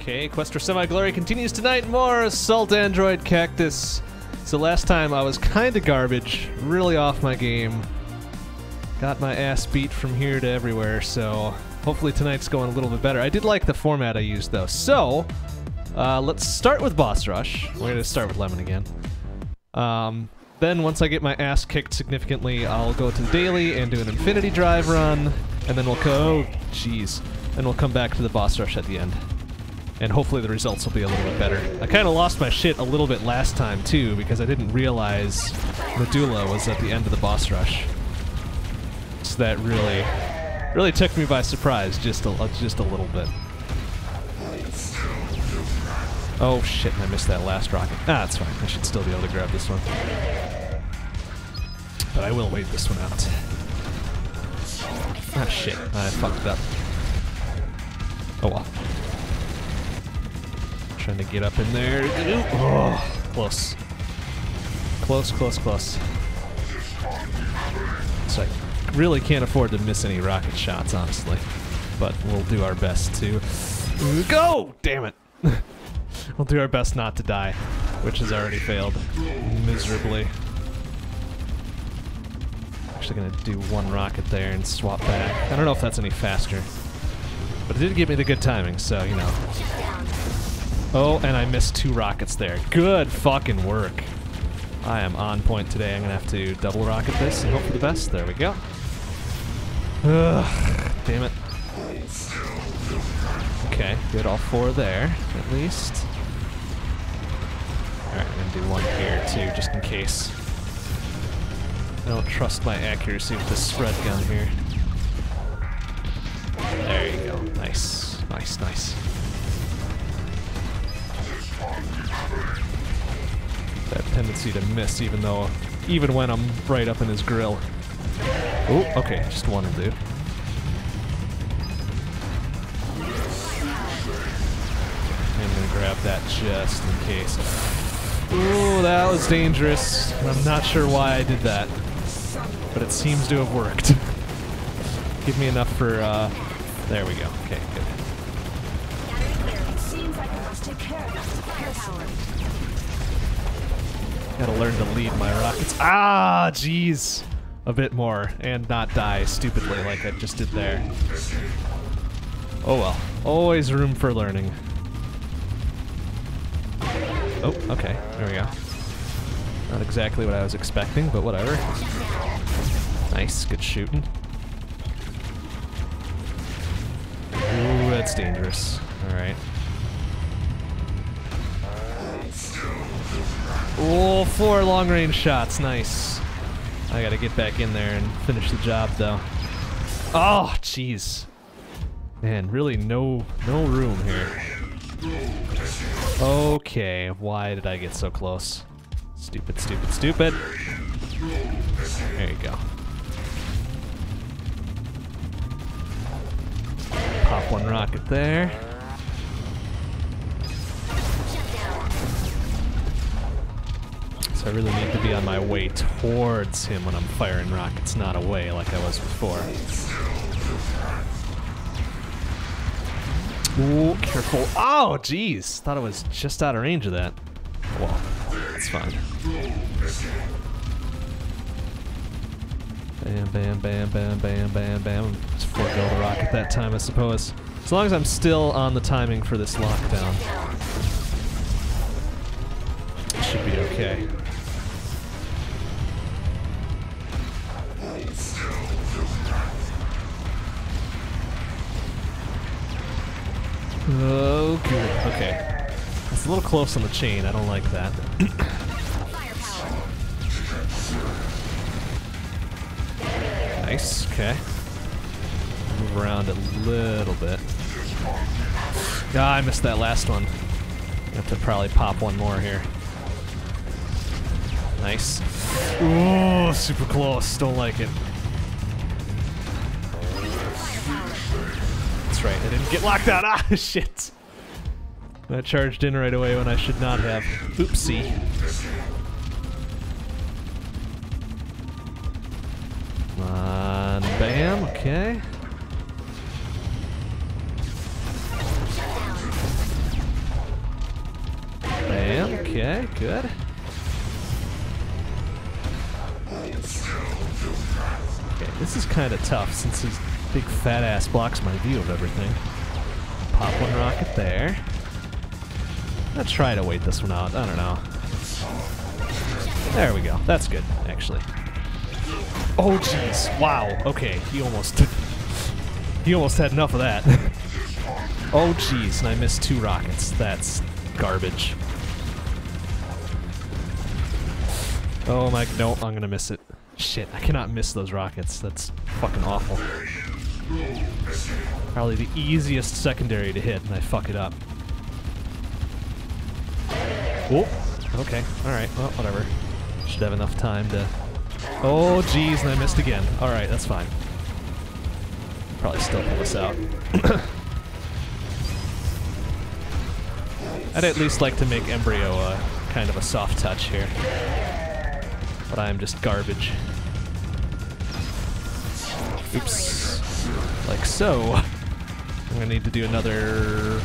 Okay, Quest for Semi-Glory continues tonight. More Assault Android Cactus. So last time I was kind of garbage, really off my game. Got my ass beat from here to everywhere, so hopefully tonight's going a little bit better. I did like the format I used though. So, uh, let's start with Boss Rush. We're gonna start with Lemon again. Um, then once I get my ass kicked significantly, I'll go to the daily and do an Infinity Drive run, and then we'll go. Oh, jeez. And we'll come back to the Boss Rush at the end and hopefully the results will be a little bit better. I kind of lost my shit a little bit last time too because I didn't realize Medulla was at the end of the boss rush. So that really, really took me by surprise just a, just a little bit. Oh shit, I missed that last rocket. Ah, that's fine. I should still be able to grab this one. But I will wait this one out. Ah shit, I fucked up. Oh well. Trying to get up in there. Oh, close. Close, close, close. So I really can't afford to miss any rocket shots, honestly. But we'll do our best to go! Damn it. we'll do our best not to die, which has already failed miserably. Actually gonna do one rocket there and swap back. I don't know if that's any faster. But it did give me the good timing, so, you know. Oh, and I missed two rockets there. Good fucking work. I am on point today. I'm gonna have to double rocket this and hope for the best. There we go. Ugh, damn it. Okay, good all four there, at least. Alright, I'm gonna do one here too, just in case. I don't trust my accuracy with this spread gun here. There you go. Nice. Nice, nice. That tendency to miss even though, even when I'm right up in his grill. Oh, okay, just one will do. I'm gonna grab that just in case. Ooh, that was dangerous. I'm not sure why I did that, but it seems to have worked. Give me enough for, uh, there we go. Okay, good. Gotta learn to lead my rockets. Ah, jeez. A bit more, and not die stupidly like I just did there. Oh well. Always room for learning. Oh, okay. There we go. Not exactly what I was expecting, but whatever. Nice, good shooting. Ooh, that's dangerous. Alright. Oh, four long-range shots, nice. I gotta get back in there and finish the job, though. Oh, jeez. Man, really no no room here. Okay, why did I get so close? Stupid, stupid, stupid. There you go. Pop one rocket there. So I really need to be on my way towards him when I'm firing rockets, not away like I was before. Ooh, careful. Oh, jeez. Thought I was just out of range of that. Well, that's fine. Bam, bam, bam, bam, bam, bam, bam. Just forego the rocket that time, I suppose. As long as I'm still on the timing for this lockdown. It should be okay. Oh, good. Okay. It's a little close on the chain. I don't like that. nice. Okay. Move around a little bit. Ah, I missed that last one. Have to probably pop one more here. Nice. Ooh, super close. Don't like it. Right, I didn't get locked out. Ah, shit. I charged in right away when I should not have. Oopsie. Come on, bam, okay. Okay, good. Okay, this is kind of tough since his big fat ass blocks my view of everything. Pop one rocket there. Let's try to wait this one out. I don't know. There we go. That's good, actually. Oh, jeez. Wow. Okay, he almost... he almost had enough of that. oh, jeez, and I missed two rockets. That's garbage. Oh my... No, I'm gonna miss it. Shit, I cannot miss those rockets. That's fucking awful. Probably the easiest secondary to hit, and I fuck it up. Oh, okay, alright, well, whatever. Should have enough time to... Oh, jeez, and I missed again. Alright, that's fine. Probably still pull this out. I'd at least like to make Embryo kind of a soft touch here. But I am just garbage. Oops. Like so. I'm gonna need to do another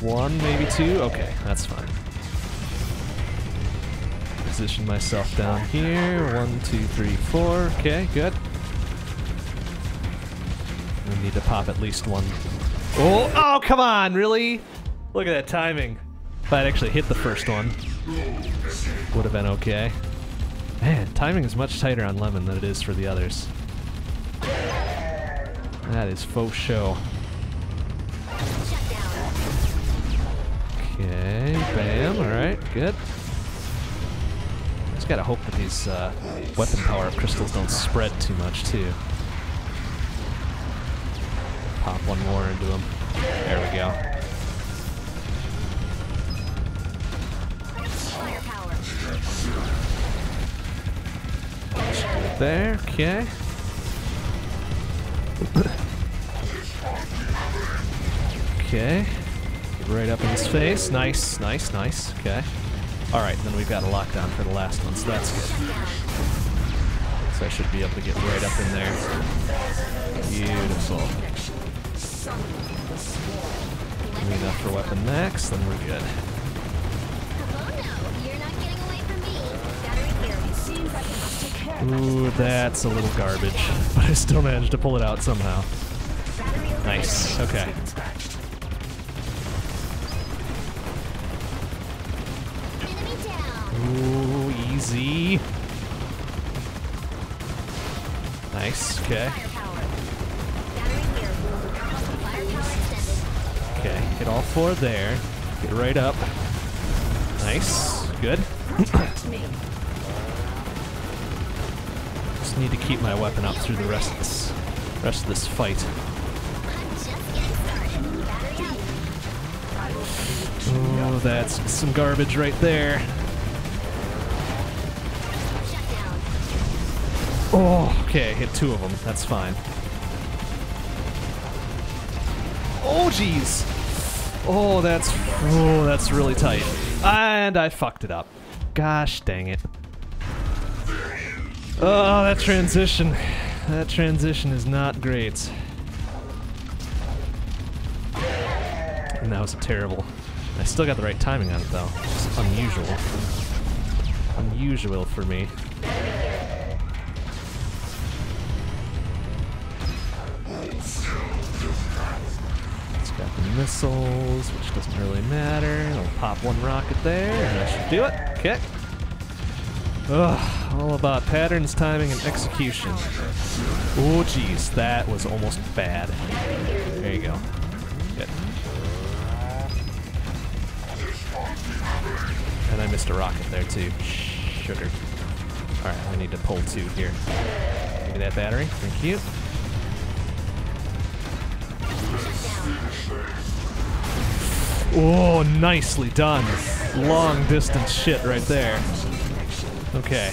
one, maybe two? Okay, that's fine. Position myself down here. One, two, three, four. Okay, good. We need to pop at least one. Oh, oh, come on, really? Look at that timing. If I'd actually hit the first one, would have been okay. Man, timing is much tighter on Lemon than it is for the others. That is faux show. Okay, bam, alright, good. Just gotta hope that these uh, weapon power-up crystals don't spread too much, too. Pop one more into them. There we go. There, okay. Okay. Right up in his face. Nice, nice, nice. Okay. Alright, then we've got a lockdown for the last one, so that's good. So I should be able to get right up in there. Beautiful. Me enough for weapon max, then we're good. Ooh, that's a little garbage, but I still managed to pull it out somehow. Nice, okay. Ooh, easy. Nice, okay. Okay, hit all four there. Get right up. Nice, good. Need to keep my weapon up through the rest of this rest of this fight. Oh, that's some garbage right there. Oh, okay, hit two of them. That's fine. Oh, jeez. Oh, that's oh, that's really tight. And I fucked it up. Gosh dang it. Oh, that transition. That transition is not great. And that was terrible. I still got the right timing on it though. Just unusual. Unusual for me. It's got the missiles, which doesn't really matter. I'll pop one rocket there, and I should do it. Okay. Ugh, all about patterns, timing, and execution. Oh, geez, that was almost bad. There you go. Good. And I missed a rocket there, too. Sugar. Alright, I need to pull two here. Give me that battery. Thank you. Oh, nicely done. Long distance shit right there. Okay.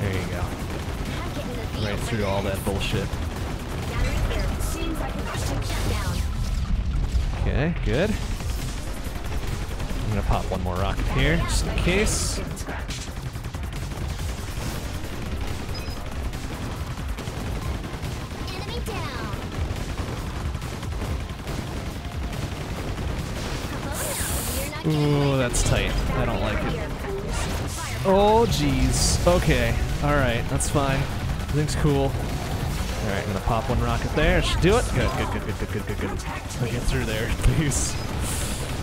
There you go. Right through all that bullshit. Okay, good. I'm gonna pop one more rocket here, just in case. Ooh, that's tight. I don't like it. Oh, jeez. Okay. Alright, that's fine. Everything's cool. Alright, I'm gonna pop one rocket there. Should do it. Good, good, good, good, good, good, good, good. Let get through there, please.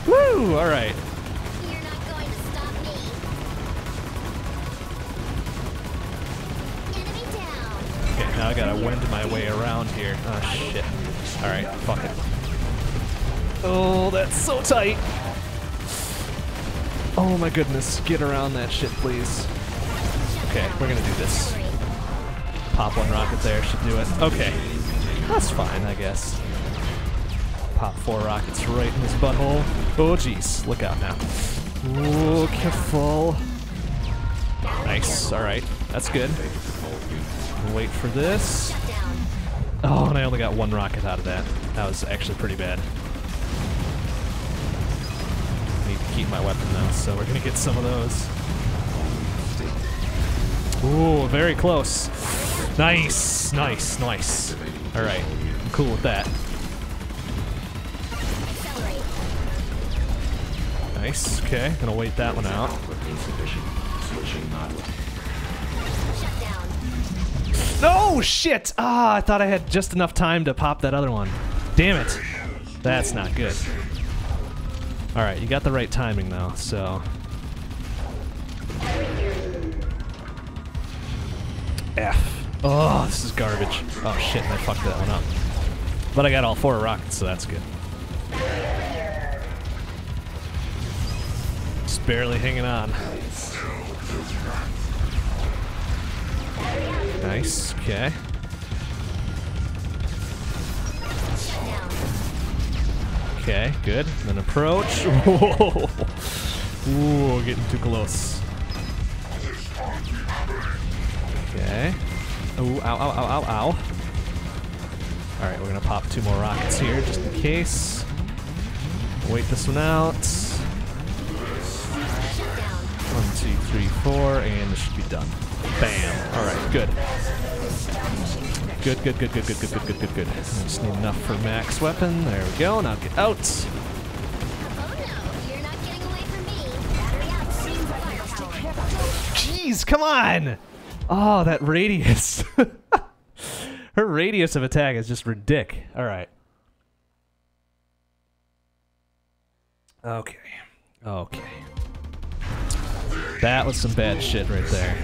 Woo! Alright. Okay, now I gotta wend my way around here. Oh, shit. Alright, fuck it. Oh, that's so tight. Oh my goodness, get around that shit, please. Okay, we're gonna do this. Pop one rocket there, should do it. Okay, that's fine, I guess. Pop four rockets right in his butthole. Oh jeez, look out now. Oh, careful. Nice, alright, that's good. Wait for this. Oh, and I only got one rocket out of that. That was actually pretty bad. My weapon though, so we're gonna get some of those. Ooh, very close. Nice, nice, nice. Alright, I'm cool with that. Nice, okay, gonna wait that one out. No, shit! Ah, I thought I had just enough time to pop that other one. Damn it. That's not good. Alright, you got the right timing though, so. F. Oh, this is garbage. Oh shit, I fucked that one up. But I got all four rockets, so that's good. Just barely hanging on. Nice, okay. Okay, good. Then approach. Whoa. Ooh, getting too close. Okay. Ooh, ow, ow, ow, ow, ow. Alright, we're gonna pop two more rockets here just in case. Wait this one out. One, two, three, four, and this should be done. Bam. Alright, good. Good, good, good, good, good, good, good, good, good, good. I just need enough for max weapon. There we go. Now get out. Jeez, come on! Oh, that radius. Her radius of attack is just ridic. All right. Okay. Okay. That was some bad shit right there.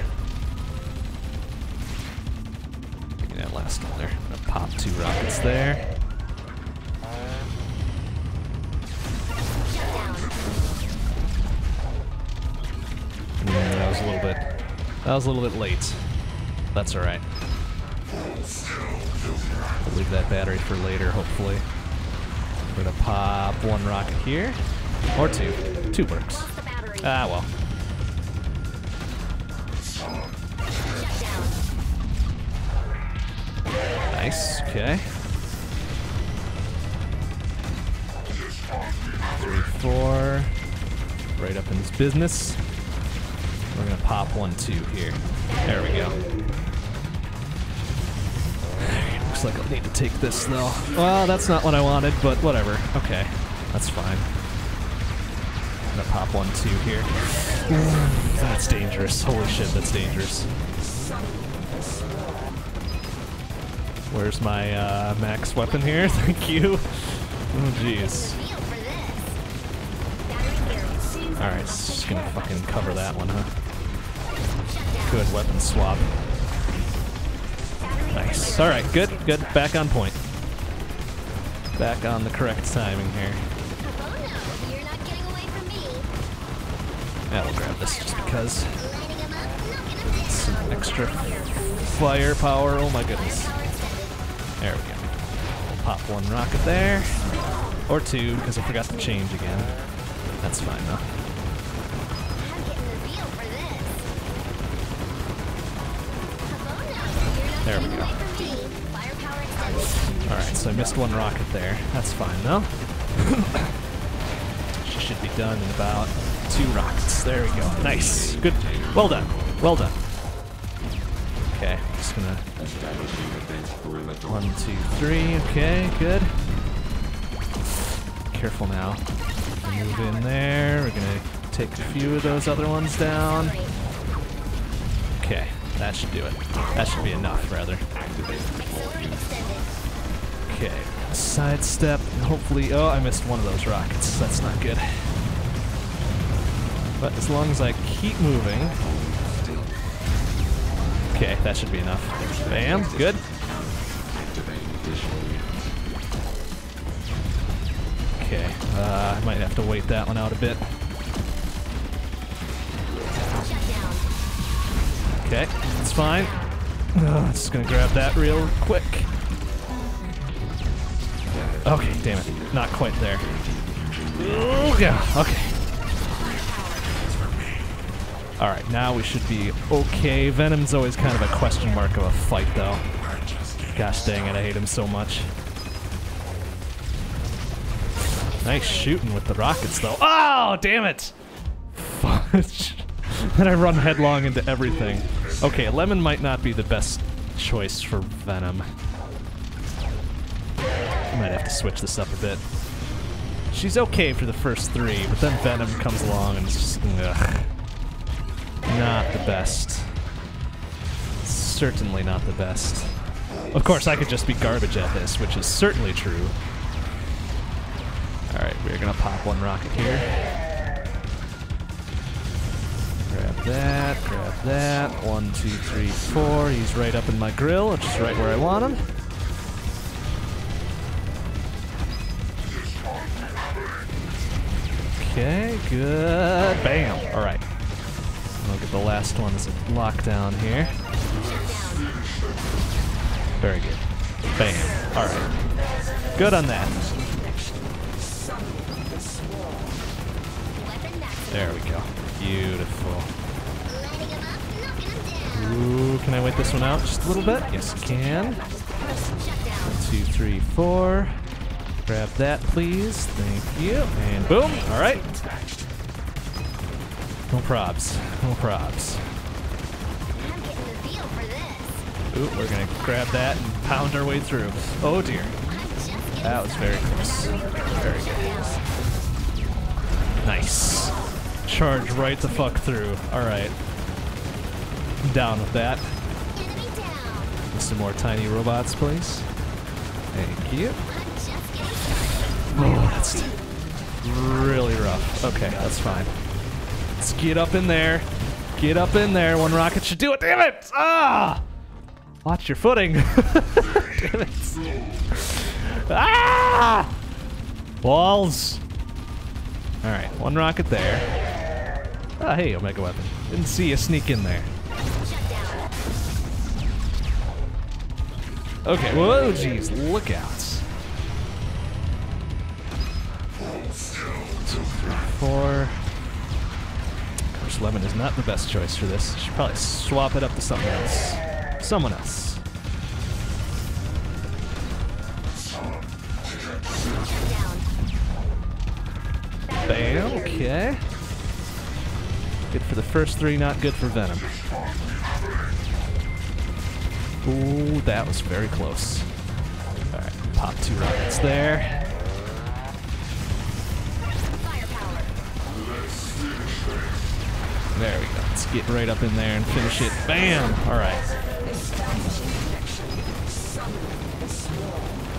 That last one there. I'm gonna pop two rockets there. Yeah, that was a little bit. That was a little bit late. That's all right. We'll leave that battery for later, hopefully. We're gonna pop one rocket here, or two. Two works. Ah well. Nice. Okay. Three, four. Right up in his business. We're gonna pop one, two here. There we go. Looks like I'll need to take this though. Well, that's not what I wanted, but whatever. Okay, that's fine. I'm gonna pop one, two here. That's dangerous. Holy shit, that's dangerous. Where's my uh, max weapon here? Thank you. Oh jeez. Alright, just gonna fucking cover that one, huh? Good weapon swap. Nice. Alright, good, good. Back on point. Back on the correct timing here. Yeah, we'll grab this just because. Some extra firepower. Oh my goodness. There we go. We'll pop one rocket there. Or two, because I forgot to change again. That's fine though. There we go. Alright, so I missed one rocket there. That's fine though. she should be done in about two rockets. There we go. Nice. Good. Well done. Well done. Gonna. One, two, three. Okay, good. Careful now. Move in there. We're gonna take a few of those other ones down. Okay, that should do it. That should be enough, rather. Okay, sidestep, hopefully. Oh, I missed one of those rockets. That's not good. But as long as I keep moving. Okay, that should be enough. Bam, good. Okay, uh, I might have to wait that one out a bit. Okay, it's fine. Uh, just gonna grab that real quick. Okay, damn it. Not quite there. Oh, yeah, okay. Alright, now we should be okay. Venom's always kind of a question mark of a fight, though. Gosh dang it, I hate him so much. Nice shooting with the rockets, though. Oh, damn it! Fudge. then I run headlong into everything. Okay, lemon might not be the best choice for Venom. Might have to switch this up a bit. She's okay for the first three, but then Venom comes along and it's just ugh. Not the best. Certainly not the best. Of course, I could just be garbage at this, which is certainly true. Alright, we're gonna pop one rocket here. Grab that, grab that. One, two, three, four. He's right up in my grill, which is right where I want him. Okay, good. Bam. All right. I'll get the last one is a lockdown here. Very good. Bam. All right. Good on that. There we go. Beautiful. Ooh, can I wait this one out just a little bit? Yes, I can. Down. Two, three, four. Grab that, please. Thank you. And boom. All right. No props. No probs. I'm getting the feel for this. Ooh, we're gonna grab that and pound our way through. Oh dear. I'm just getting That was very close. Very good. Nice. Charge right the fuck through. All right. Down with that. Some more tiny robots, please. Thank you. I'm just getting started. Oh, that's really rough. Okay, that's fine. Let's get up in there. Get up in there. One rocket should do it. Damn it! Ah! Watch your footing. Damn it. Ah! Walls. All right, one rocket there. Ah, hey, Omega Weapon. Didn't see you sneak in there. Okay, whoa, jeez, look out. Four. Lemon is not the best choice for this. Should probably swap it up to something else. Someone else. Bam, okay. Good for the first three, not good for Venom. Ooh, that was very close. Alright, pop two rockets there. There we go. Let's get right up in there and finish it. Bam!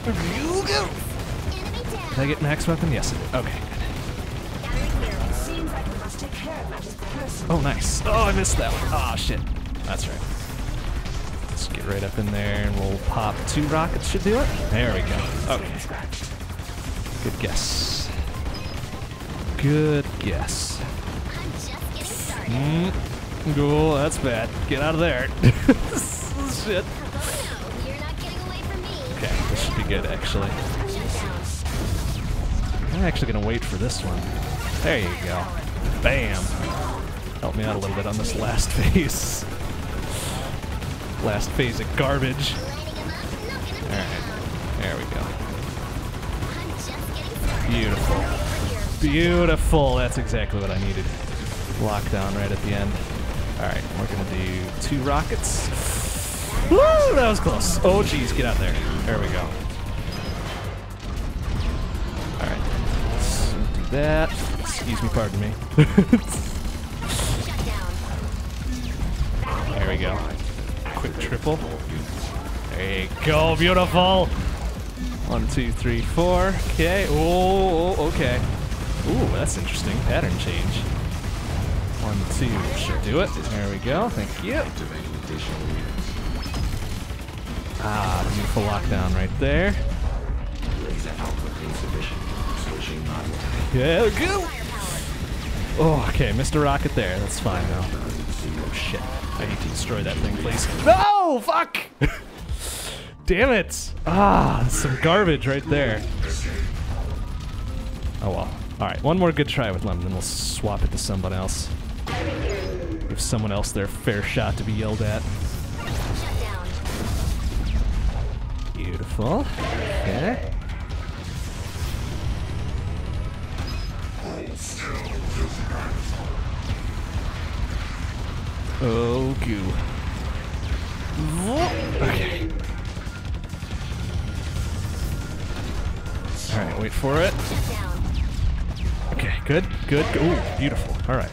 Enemy down. Did I get max weapon? Yes, I did. Okay. Oh, nice. Oh, I missed that one. Oh, shit. That's right. Let's get right up in there and we'll pop two rockets. Should do it. There we go. Okay. Good guess. Good guess. Mm. Cool, that's bad. Get out of there. Shit. Bono, you're not getting away from me. Okay, this should be good, actually. I'm actually gonna wait for this one. There you go. Bam. Help me out a little bit on this last phase. Last phase of garbage. Lighting him up, knocking him Alright. There we go. I'm just getting started. Beautiful. Beautiful. That's exactly what I needed. Lockdown right at the end. Alright, we're gonna do two rockets. Woo! That was close. Oh geez, get out there. There we go. Alright. Let's do that. Excuse me, pardon me. There we go. Quick triple. There you go, beautiful. One, two, three, four. Okay. Oh, oh, okay. Ooh, that's interesting. Pattern change. One, two, should do it. There we go. Thank you. Ah, beautiful lockdown right there. Yeah, go. Oh, okay, Mr. Rocket there. That's fine now. Oh shit! I need to destroy that thing, please. No! Fuck! Damn it! Ah, some garbage right there. Oh well. Alright, one more good try with Lemon, then we'll swap it to someone else. Give someone else their fair shot to be yelled at. Beautiful. Okay. Oh, goo. Okay. Alright, wait for it. Okay, good, good. Ooh, beautiful. Alright.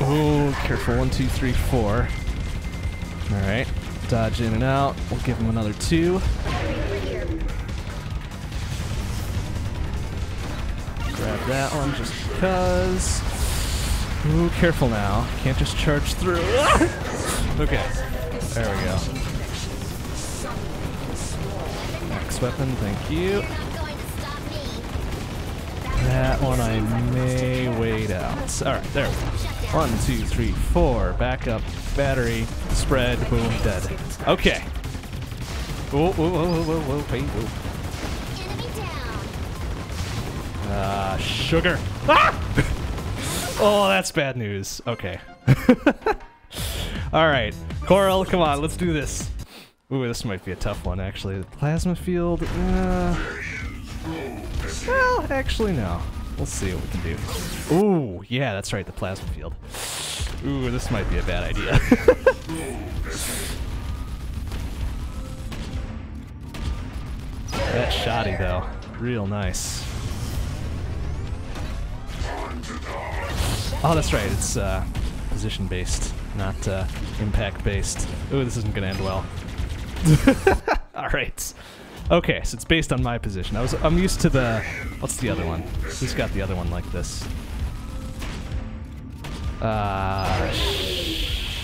Oh, careful. One, two, three, four. Alright. Dodge in and out. We'll give him another two. Grab that one just because. Ooh, careful now. Can't just charge through. okay. There we go. Max weapon, thank you. That one I may wait out. Alright, there we go. One, two, three, four. Backup. Battery. Spread. Boom. Dead. Okay. Whoa, whoa, whoa, whoa, whoa, whoa, whoa. Ah, sugar. Ah! oh, that's bad news. Okay. All right, Coral, come on, let's do this. Ooh, this might be a tough one, actually. The plasma field. Uh, well, actually, no. We'll see what we can do. Ooh, yeah, that's right, the plasma field. Ooh, this might be a bad idea. that shoddy, though, real nice. Oh, that's right. It's uh, position based, not uh, impact based. Ooh, this isn't gonna end well. All right. Okay, so it's based on my position. I was I'm used to the what's the other one? Who's got the other one like this? Uh,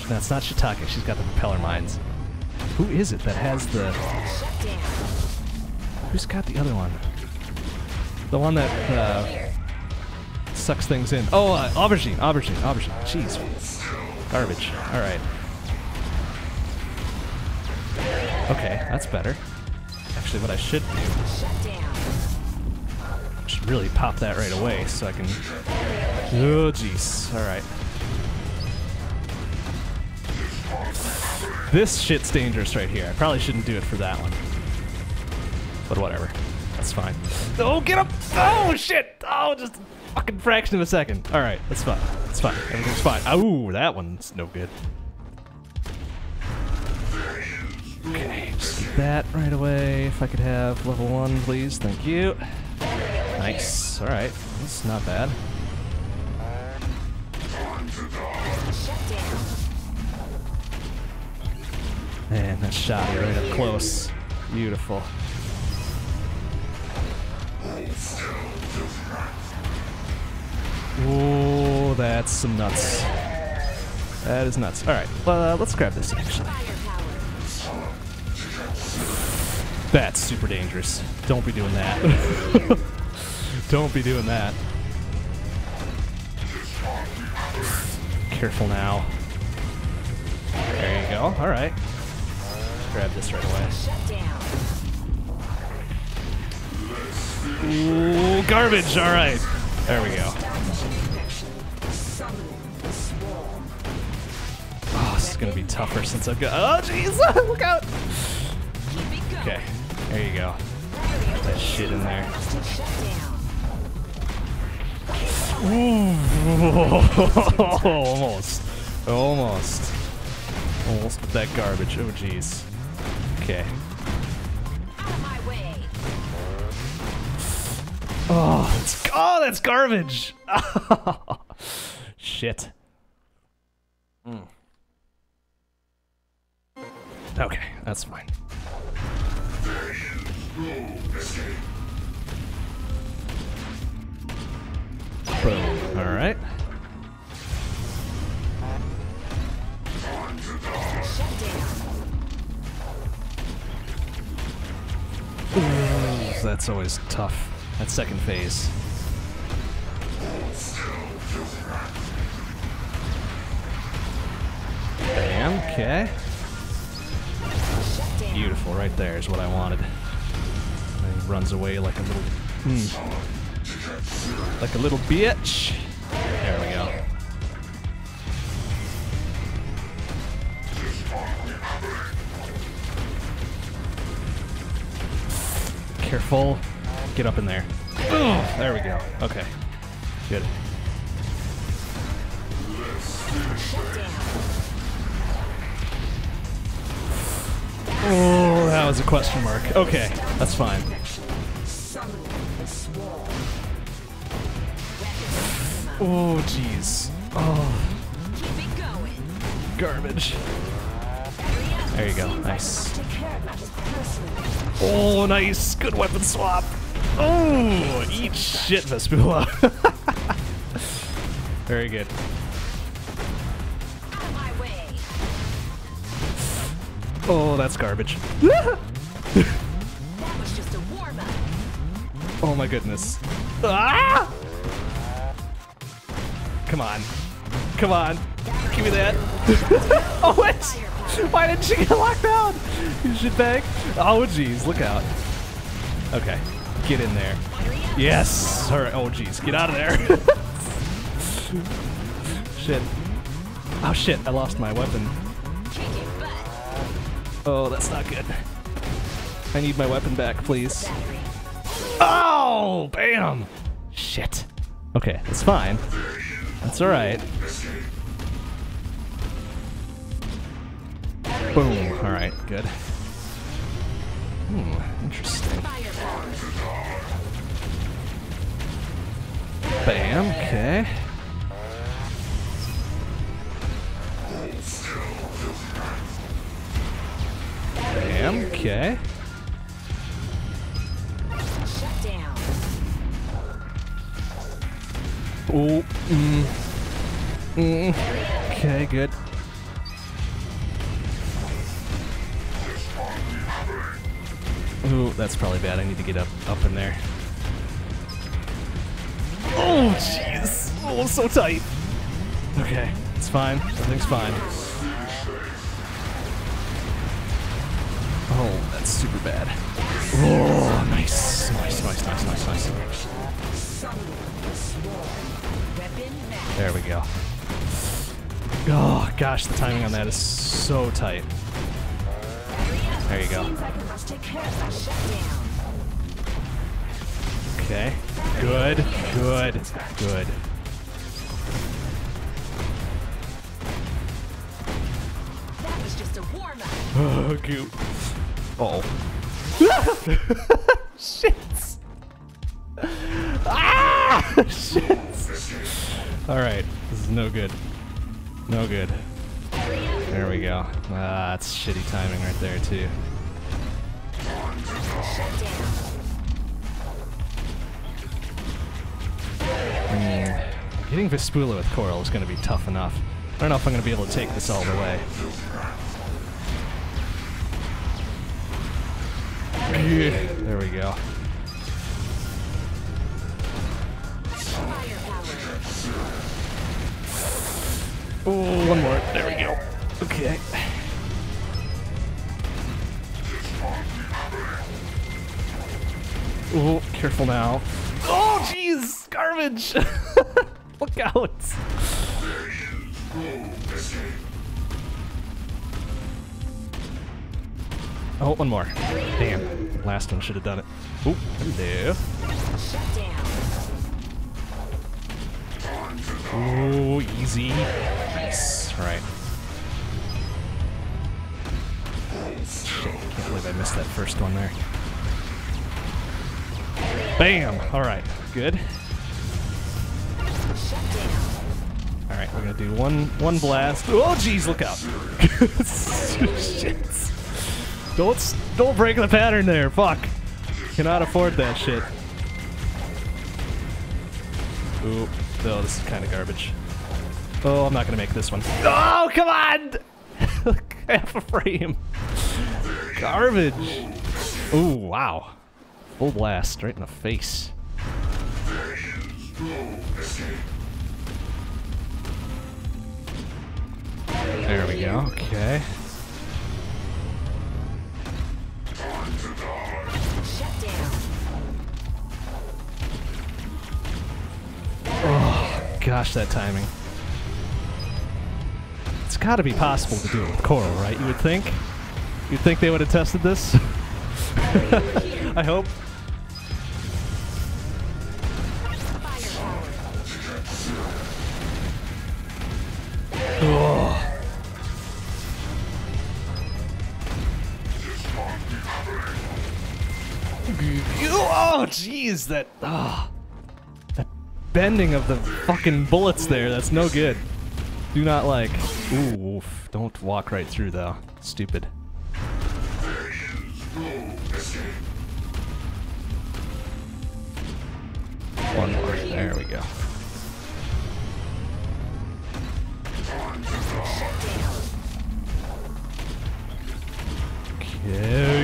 that's not Shiitake. She's got the propeller mines. Who is it that has the? Who's got the other one? The one that uh, sucks things in. Oh, uh, aubergine, aubergine, aubergine. Jeez, garbage. All right. Okay, that's better. Actually, what I should do down. should really pop that right away so I can. Oh, jeez. All right. This shit's dangerous right here. I probably shouldn't do it for that one. But whatever. That's fine. Oh, get up! Oh, shit! Oh, just a fucking fraction of a second. All right, that's fine. That's fine. Everything's fine. Oh, that one's no good. Okay, just that right away. If I could have level one, please. Thank you. Nice. All right, that's not bad. Man, that shot right up close. Beautiful. Ooh, that's some nuts. That is nuts. All right, uh, let's grab this actually. That's super dangerous. Don't be doing that. Don't be doing that. Careful now. There you go. All right. Grab this right away. Ooh, garbage. All right. There we go. Oh, this is gonna be tougher since I've got. Oh, jeez! Look out! Okay, there you go. Put that shit in there. Ooh, almost, almost, almost with that garbage. Oh, jeez. Okay. Of. That's oh, that's garbage. Shit. Hmm. Okay, that's fine. Boom. All right. Ooh, that's always tough. That second phase. Bam. Okay. Beautiful. Right there is what I wanted. Runs away like a little. Hmm. Like a little bitch. There we go. Careful. Get up in there. There we go. Okay. Good. Oh, that was a question mark. Okay, that's fine. Oh, jeez. Oh, Keep it going. garbage. There you go. Nice. Take care of matters personally. Oh, nice. Good weapon swap. Oh, eat shit, Vespula. Very good. Out of my way. Oh, that's garbage. That was just a warm up. Oh my goodness. Ah! Come on. Come on. Give me that. oh, wait. Why didn't she get locked down? You shitbag. Oh, jeez. Look out. Okay. Get in there. Yes. All right. Oh, jeez. Get out of there. shit. Oh, shit. I lost my weapon. Oh, that's not good. I need my weapon back, please. Oh, bam! Shit. Okay, that's fine. That's alright. Boom. Alright, good. Hmm, interesting. Bam, okay. Bam, okay. Shut down. Oh, mm. Mm. Okay, good. Ooh, that's probably bad. I need to get up up in there. Oh, jeez. Oh, so tight. Okay, it's fine. Everything's fine. Oh, that's super bad. Oh. Nice, gosh, the timing on that is so tight. There you go. Seems like we must take care of that. Shut down. Okay. Good. Good. Good. That was just a warm up. Oh, goop. Uh oh. Shit. Ah! Shit. All right. This is no good. No good. There we go. Ah, that's shitty timing right there too. Mm. Getting Vespula with Coral is going to be tough enough. I don't know if I'm going to be able to take this all the way. There we go. Oh, one more. There we go. Okay. Oh, careful now. Oh, jeez! Garbage! Look out! Oh, one more. Damn. Last one should have done it. Oh, hello. Shut down. Oh, easy. Nice. Alright. Shit, can't believe I missed that first one there. Bam! Alright, good. Alright, we're gonna do one one blast. Oh jeez, look out. shit. Don't don't break the pattern there. Fuck. Cannot afford that shit. Ooh. Oh, this is kind of garbage. Oh, I'm not gonna make this one. Oh, come on! Half a frame. Garbage. Oh, wow. Full blast right in the face. There we go. Okay. Gosh, that timing. It's got to be possible to do it with Coral, right? You would think? You'd think they would have tested this? I hope. Ugh. Oh, jeez, that. that bending of the fucking bullets there, that's no good. Do not like. Ooh, oof. don't walk right through though. Stupid. One more. There we go.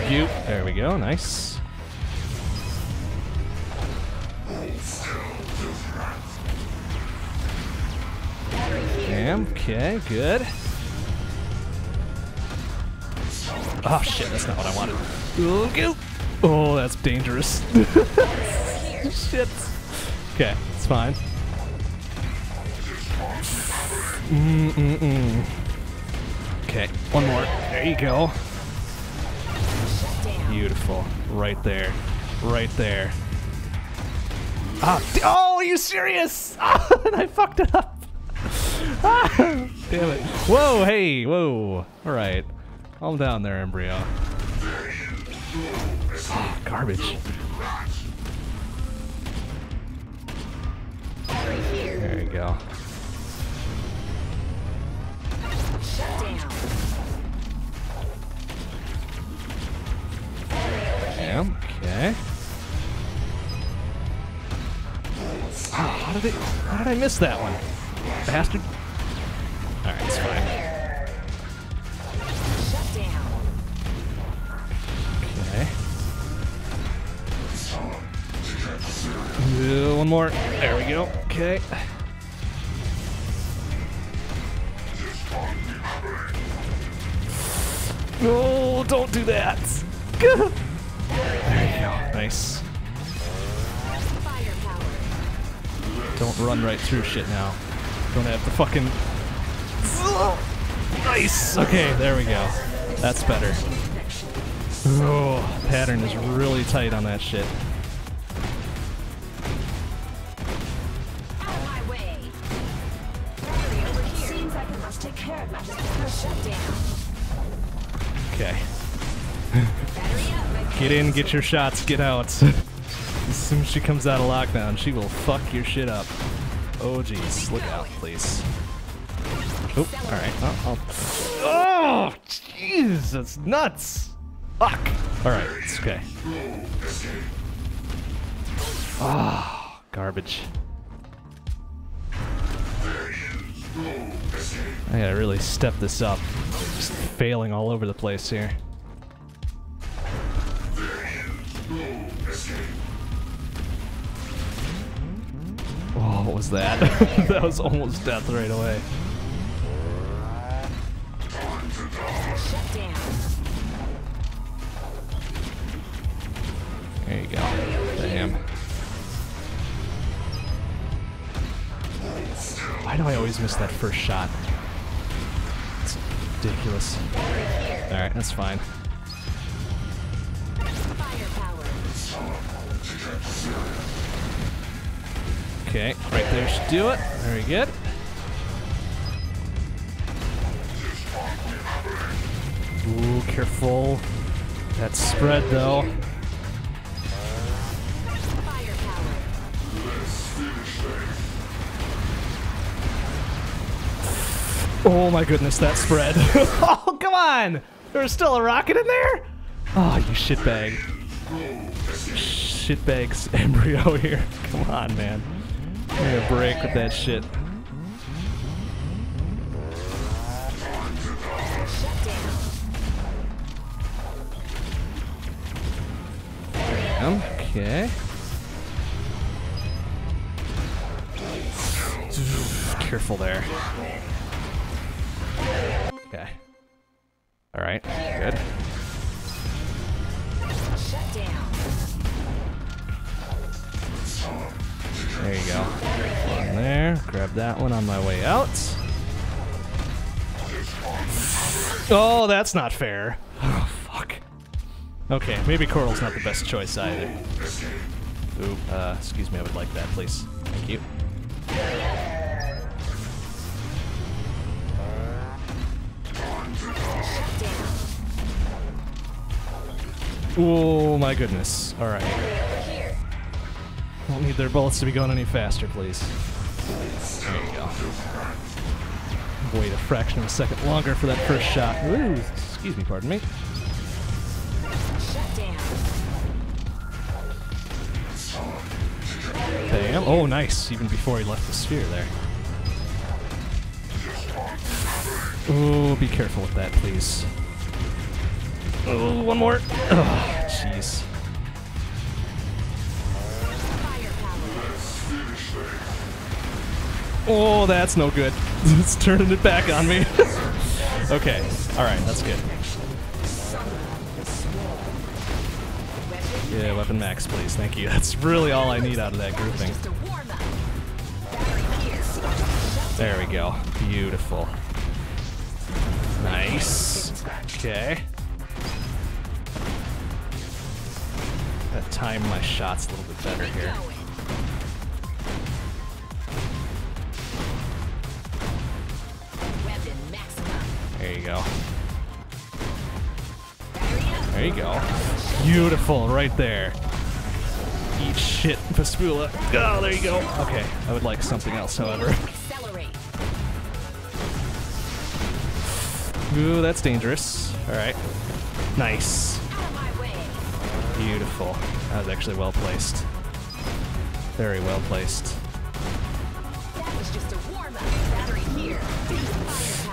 Cute. There we go. Nice. Okay. Good. Oh shit! That's not what I wanted. Okay. Oh, that's dangerous. shit. Okay, it's fine. Mm mm mm. Okay, one more. There you go. Beautiful. Right there. Right there. Ah, oh, are you serious? Ah, and I fucked it up. Damn it. Whoa, hey, whoa. All right. Calm down there, embryo. Ah, garbage. There you go. Damn. Okay. Ah, how did it? How did I miss that one? Bastard. All right, it's fine. Okay. Uh, one more. There we go. Okay. No, don't do that. there you go. Nice. Don't run right through shit now. Don't have to fucking. Nice. Okay, there we go. That's better. Oh, pattern is really tight on that shit. Out of my way. Battery over here. Seems like I must take care of matters personally. Shut down. Okay. Battery up. My Get in, get your shots, get out. as soon as she comes out of lockdown, she will fuck your shit up. Oh jeez, look out, please. Oh, alright. Oh, oh. oh, jeez, that's nuts. Fuck. Alright, it's okay. Ah, garbage. I gotta really step this up. Just failing all over the place here. Oh, what was that? that was almost death right away. There you go. Damn. Why do I always miss that first shot? It's ridiculous. Alright, that's fine. Firepower. Okay, right there should do it. Very good. Ooh, careful. That spread though. Oh my goodness, that spread. oh, come on! There's still a rocket in there? Oh, you shitbag. Shitbag's embryo here. Come on, man. Give me a break with that shit. Okay. Careful there. Okay. All right. Good. Shut down. There you go. In there. Grab that one on my way out. Oh, that's not fair. Oh, fuck. Okay, maybe Coral's not the best choice either. Ooh, uh, excuse me, I would like that, please. Thank you. Oh my goodness. Alright. Don't need their bullets to be going any faster, please. There you go. Wait a fraction of a second longer for that first shot. Ooh, excuse me, pardon me. Shut down. Bam. Oh, nice. Even before he left the sphere there. Oh, be careful with that, please. Oh, one more. Oh, jeez. Oh, that's no good. it's turning it back on me. okay. All right, that's good. Yeah, weapon max, please. Thank you. That's really all I need out of that grouping. Just a warm up. Battery here. There we go. Beautiful. Nice. Okay. Gotta time my shots a little bit better here. There you go. There you go. Beautiful, right there. Eat shit, Paspula. Oh, there you go. Okay, I would like something else, however. Ooh, that's dangerous. All right. Nice. Out of my way. Beautiful. That was actually well placed. Very well placed.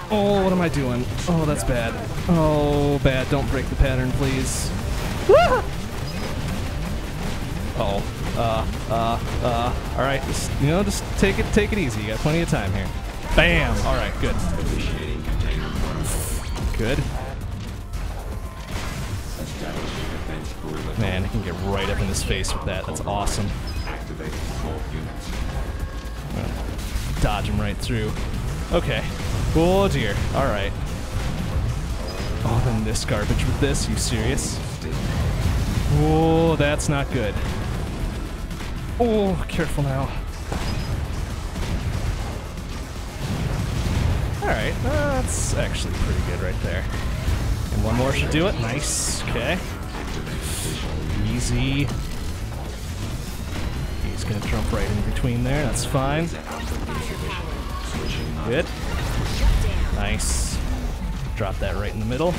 Oh, what am I doing? Oh, that's bad. Oh, bad. Don't break the pattern, please. oh. Uh, uh, uh. All right. Just, you know, just take it, take it easy. You got plenty of time here. Bam. All right. Good. Good. Man, I can get right up in his face with that. That's awesome. Dodge him right through. Okay. Oh dear. All right. Oh, then this garbage with this. You serious? Oh, that's not good. Oh, careful now. All right, that's actually pretty good right there. And one more should do it. Nice. Okay. Easy. He's gonna jump right in between there. That's fine. Good. Nice. Drop that right in the middle.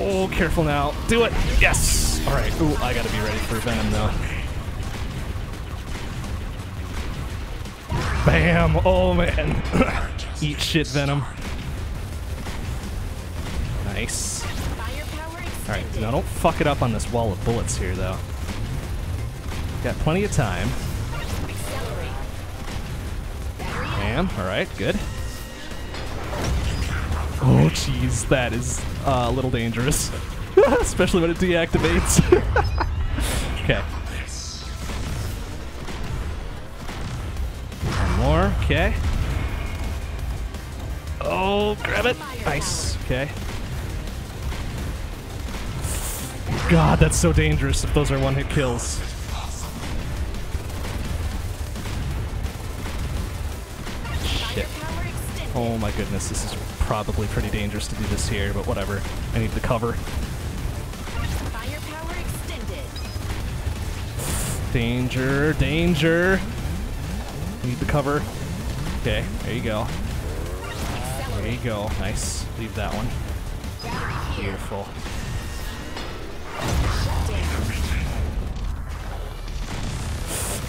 Oh, careful now. Do it. Yes. All right. Ooh, I gotta be ready for Venom though. Bam. Oh man. Eat shit, Venom. Nice. All right. Now don't fuck it up on this wall of bullets here though. Got plenty of time. Bam. All right. Good. Oh, jeez, that is uh, a little dangerous, especially when it deactivates. okay. One more. Okay. Oh, grab it. Nice. Okay. God, that's so dangerous if those are one-hit kills. Shit. Oh my goodness, this is probably pretty dangerous to do this here, but whatever. I need the cover. Firepower extended. Danger, danger. Need the cover. Okay, there you go. There you go. Nice. Leave that one. Beautiful.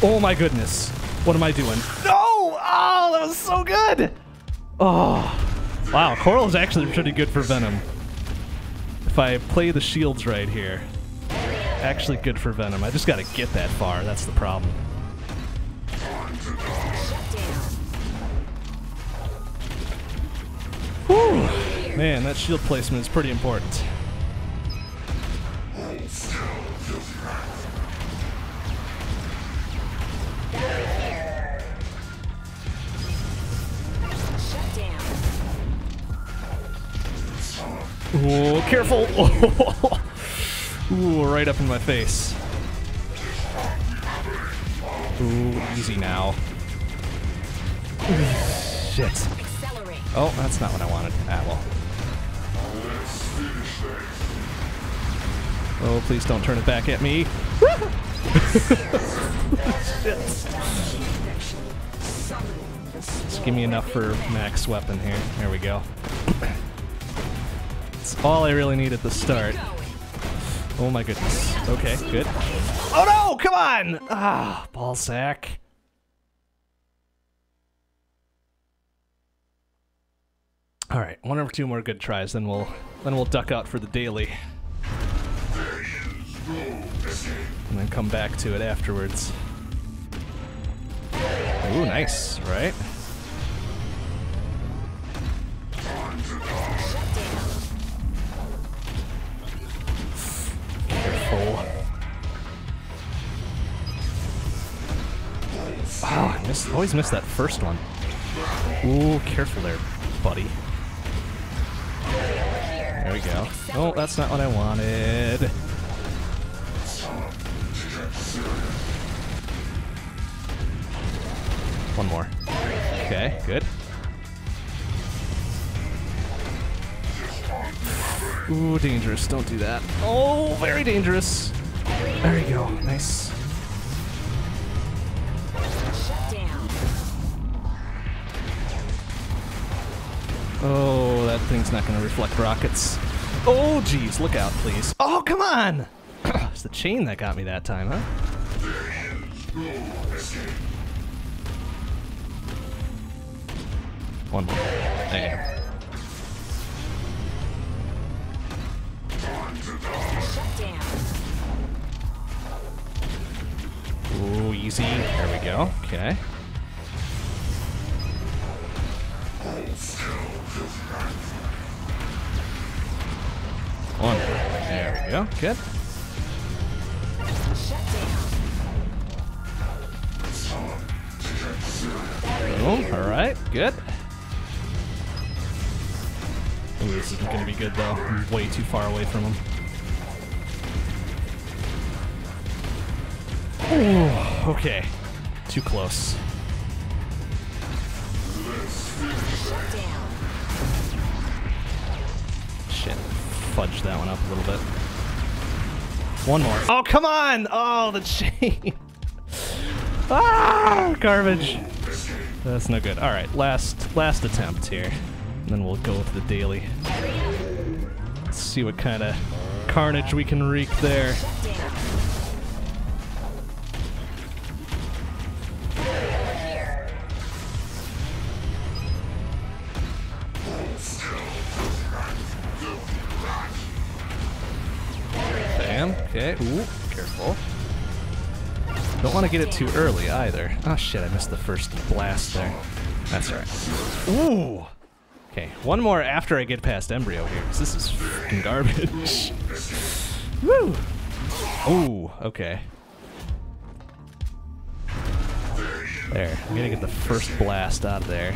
Oh my goodness. What am I doing? No! Oh, that was so good! Oh. Wow, Coral is actually pretty good for Venom. If I play the shields right here. Actually good for Venom. I just gotta get that far. That's the problem. Whew. Man, that shield placement is pretty important. Ooh, careful! Ooh, right up in my face. Ooh, easy now. Shit. Oh, that's not what I wanted. Ah, well. Oh, please don't turn it back at me. Just give me enough for max weapon here. There we go. That's all I really need at the start. Oh my goodness. Okay, good. Oh no! Come on! Ah, ball sack. All right, one or two more good tries, then we'll then we'll duck out for the daily, and then come back to it afterwards. Ooh, nice, right? Oh, I missed, always miss that first one. Ooh, careful there, buddy. There we go. Oh, that's not what I wanted. One more. Okay, good. Ooh, dangerous. Don't do that. Oh, very dangerous. There you go. Nice. Oh, that thing's not gonna reflect rockets. Oh, jeez, look out, please. Oh, come on! it's the chain that got me that time, huh? One more. There. Ooh, easy. There we go. Okay. One. There we go. Good. Boom. All right. Good. Ooh, this isn't going to be good, though. I'm way too far away from him. Ooh, okay. Too close. Shit. Fudge that one up a little bit. One more. Oh, come on! Oh, the chain. ah, garbage. That's no good. All right, last last attempt here. And then we'll go with the daily. Let's see what kind of carnage we can wreak there. Ooh, careful. Don't want to get it too early either. Oh shit, I missed the first blast there. That's alright. Ooh! Okay, one more after I get past Embryo here, 'cause this is garbage. Woo! Ooh, okay. There, I'm gonna get the first blast out of there.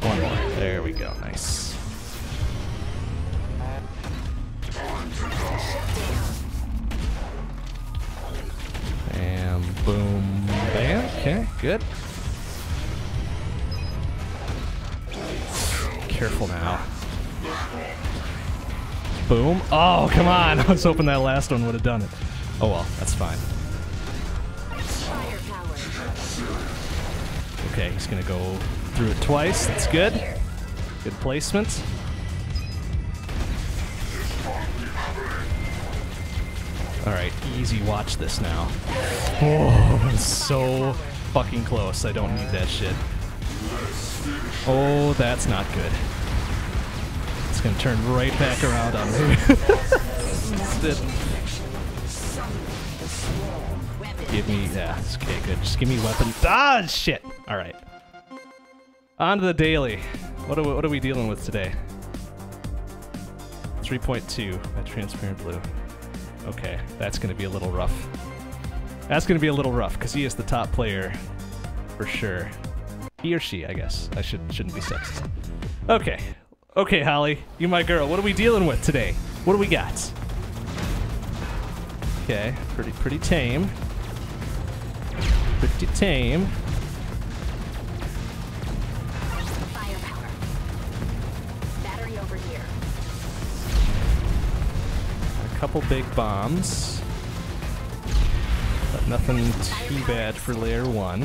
One more. There we go, nice. Bam, boom, bam. Okay, good. Careful now. Boom. Oh, come on. I was hoping that last one would have done it. Oh well, that's fine. Okay, he's gonna go through it twice. That's good. Good placement. All right, easy. Watch this now. Oh, so fucking close. I don't need that shit. Oh, that's not good. It's gonna turn right back around on me. Give me yeah. Okay, good. Just give me weapon. Ah, shit. All right. On to the daily. What are we, what are we dealing with today? 3.2 that transparent blue. Okay, that's going to be a little rough. That's going to be a little rough because he is the top player for sure. He or she, I guess. I should shouldn't be sexist. Okay, okay, Holly, you my girl. What are we dealing with today? What do we got? Okay, pretty pretty tame. Pretty tame. Couple big bombs. But nothing too bad for layer one.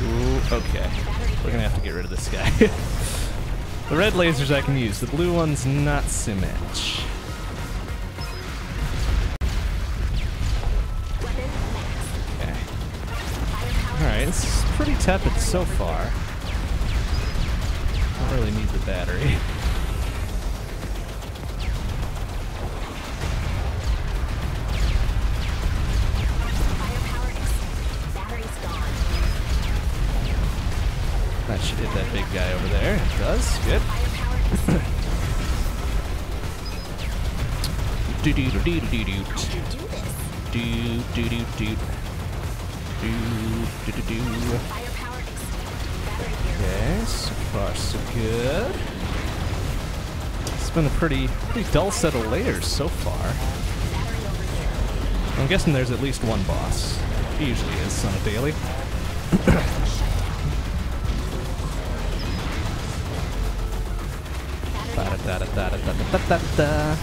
Ooh, okay. We're gonna have to get rid of this guy. the red lasers I can use, the blue ones not so much. Okay. Alright, is pretty tepid so far. Don't really need the battery. Firepower. ex- Battery's gone. That should hit that big guy over there. It does. Good. Do do do do do do Do do do do do do do do Okay, so far so good. It's been a pretty, pretty dull set of layers so far. I'm guessing there's at least one boss. He usually is on a daily. Da, da, da,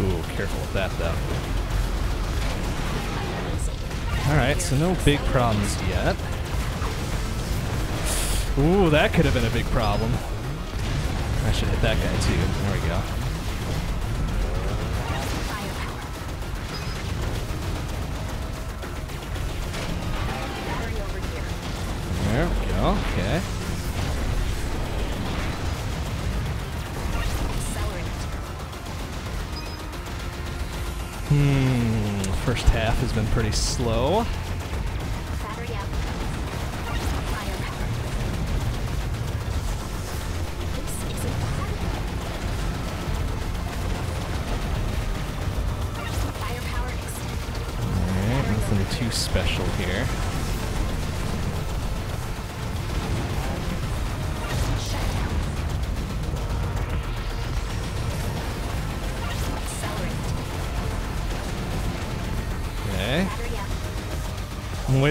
Ooh, careful with that though. Alright, so no big problems yet. Ooh, that could have been a big problem. I should hit that guy too. There we go. Has been pretty slow.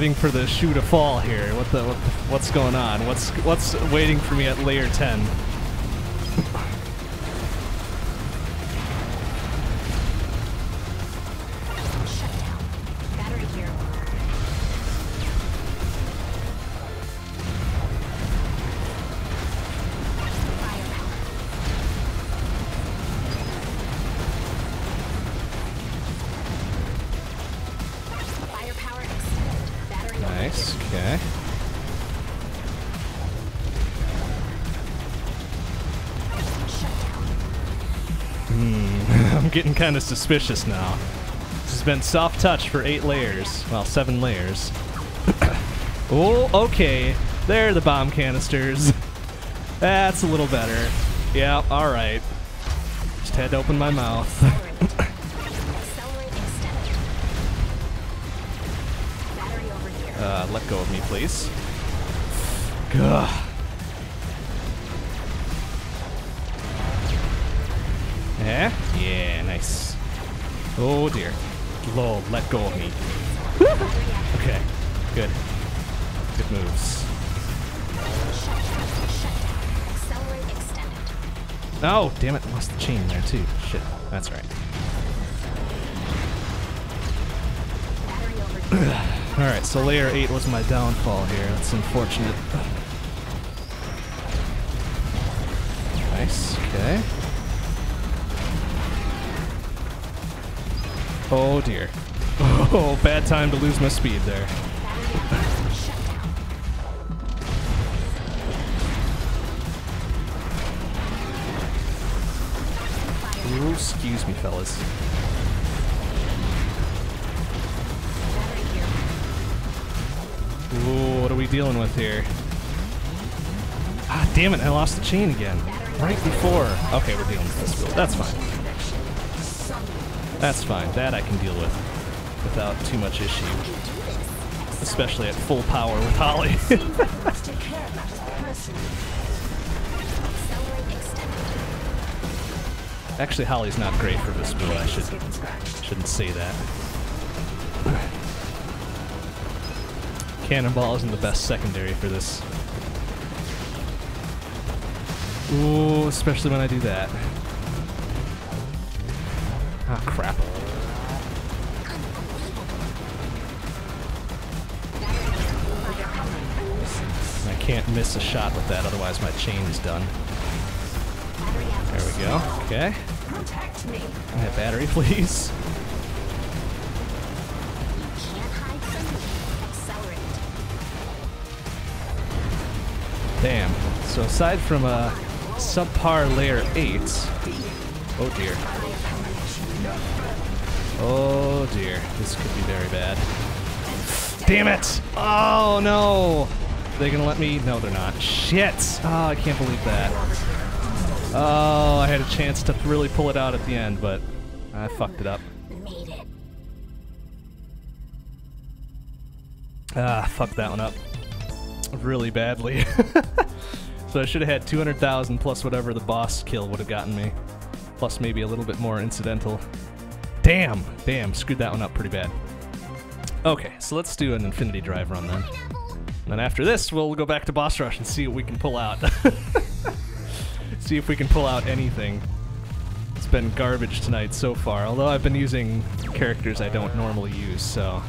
Waiting for the shoe to fall here. What the, what what's going on? What's what's waiting for me at layer 10? Kind of suspicious now. This has been soft touch for eight layers. Well, seven layers. oh, okay. There the bomb canisters. That's a little better. Yeah, alright. Just had to open my mouth. Uh, let go of me, please. Gah. Oh dear. Lol, let go of me. Okay, good. Good moves. Shutdown. Shutdown. Accelerate extended. Oh, damn it. Lost the chain there, too. Shit. That's right. Battery over here. Alright, so layer 8 was my downfall here. That's unfortunate. Time to lose my speed there. Ooh, excuse me, fellas. Ooh, what are we dealing with here? Ah, damn it, I lost the chain again. Right before. Okay, we're dealing with this build. That's fine. That's fine. That I can deal with without too much issue. Especially at full power with Holly. Actually, Holly's not great for this build. I should, shouldn't say that. Cannonball isn't the best secondary for this. Ooh, especially when I do that. A shot with that, otherwise my chain is done. There we go. Okay. Protect me. That battery, please. You can't hide from me. Accelerate. Damn. So aside from a subpar layer 8, oh dear. Oh dear, this could be very bad. Damn it! Oh no! They gonna let me? No, they're not. Shit! Oh, I can't believe that. Oh, I had a chance to really pull it out at the end, but I fucked it up. Ah, fucked that one up. Really badly. so I should have had 200,000 plus whatever the boss kill would have gotten me. Plus maybe a little bit more incidental. Damn! Damn, screwed that one up pretty bad. Okay, so let's do an Infinity Drive run then. And then after this, we'll go back to Boss Rush and see what we can pull out. see if we can pull out anything. It's been garbage tonight so far, although I've been using characters I don't normally use, so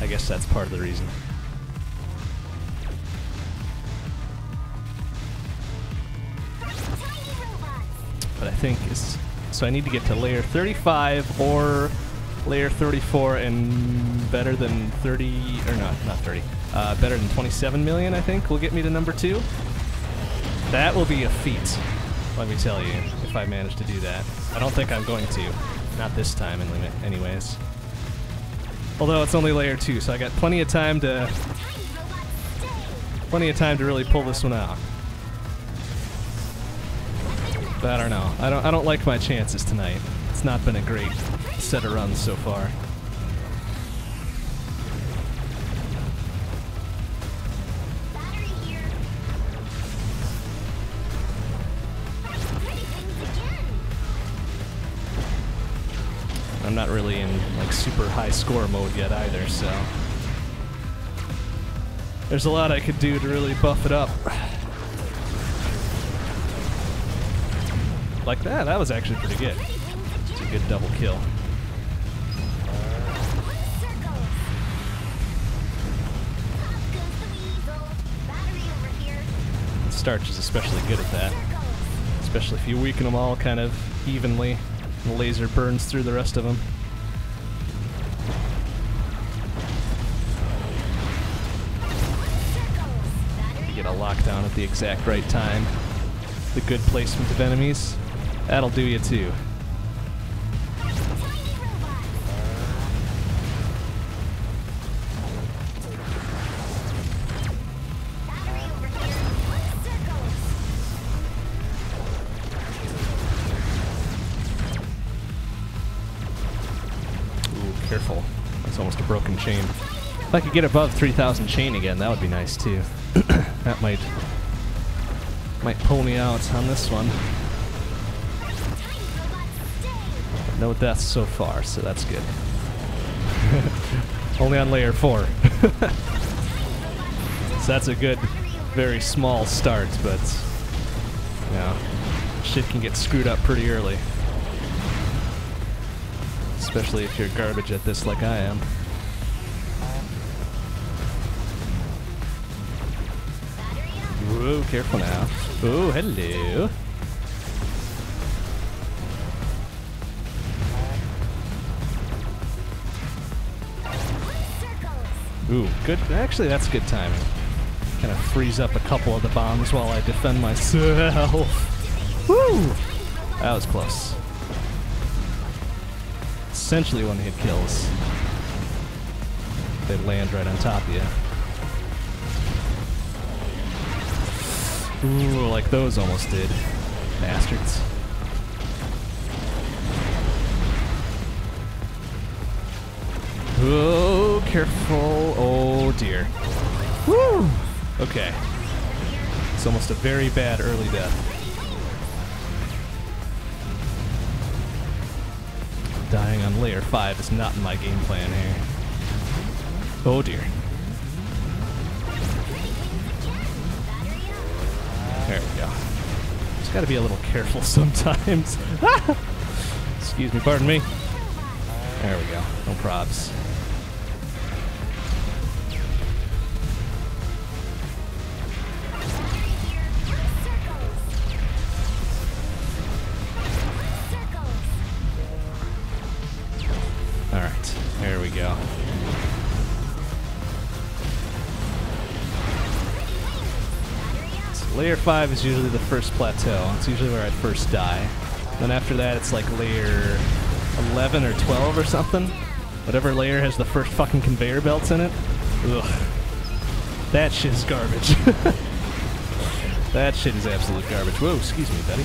I guess that's part of the reason. But I think is so I need to get to layer 35 or layer 34 and better than 30 or not not 30 uh, better than 27 million I think will get me to number two. That will be a feat. Let me tell you, if I manage to do that. I don't think I'm going to. Not this time, anyways. Although it's only layer two, so I got plenty of time to plenty of time to really pull this one out. But I don't know. I don't I don't like my chances tonight. It's not been a great set of runs so far. I'm not really in like super high score mode yet either, so there's a lot I could do to really buff it up. Like that, that was actually pretty good. It's a good double kill. Starch is especially good at that. Especially if you weaken them all kind of evenly. The laser burns through the rest of them. Battery Get a lockdown at the exact right time. The good placement of enemies. That'll do you too. If I could get above 3,000 chain again, that would be nice too. that might might pull me out on this one. Tiny robots stay. No deaths so far, so that's good. Only on layer 4. so that's a good, very small start, but, you know, shit can get screwed up pretty early. Especially if you're garbage at this like I am. Whoa, careful now. Oh, hello. Ooh, good. Actually, that's good timing. Kind of freeze up a couple of the bombs while I defend myself. Woo! That was close. Essentially one hit kills. They land right on top of you. Ooh, like those almost did. Bastards. Oh, careful. Oh, dear. Woo! Okay. It's almost a very bad early death. Dying on layer 5 is not in my game plan here. Oh dear. There we go. Just gotta be a little careful sometimes. Excuse me, pardon me. There we go. No probs. 5 is usually the first plateau. It's usually where I first die. Then after that, it's like layer 11 or 12 or something. Whatever layer has the first fucking conveyor belts in it. Ugh. That shit is garbage. that shit is absolute garbage. Whoa, excuse me, buddy.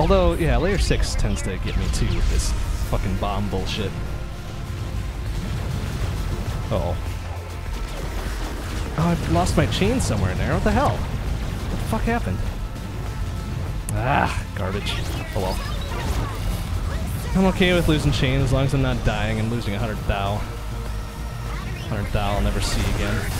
Although, yeah, layer 6 tends to get me too with this fucking bomb bullshit. Uh oh. Oh, I lost my chain somewhere in there. What the hell? What the fuck happened? Ah, garbage. Oh well. I'm okay with losing chain as long as I'm not dying and losing 100 thou. 100 thou I'll never see again.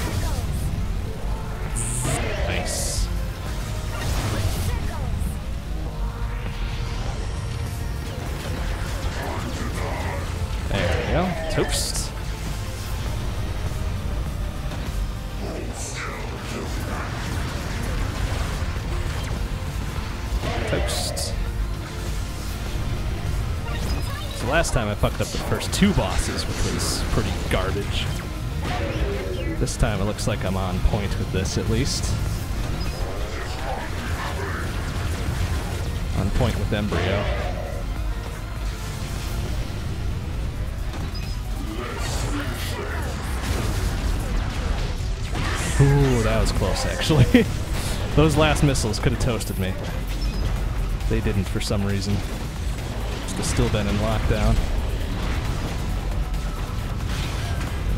Toast. Toast. So last time I fucked up the first two bosses, which was pretty garbage. This time it looks like I'm on point with this at least. On point with Embryo. Was close actually. Those last missiles could have toasted me. They didn't for some reason. Have still been in lockdown.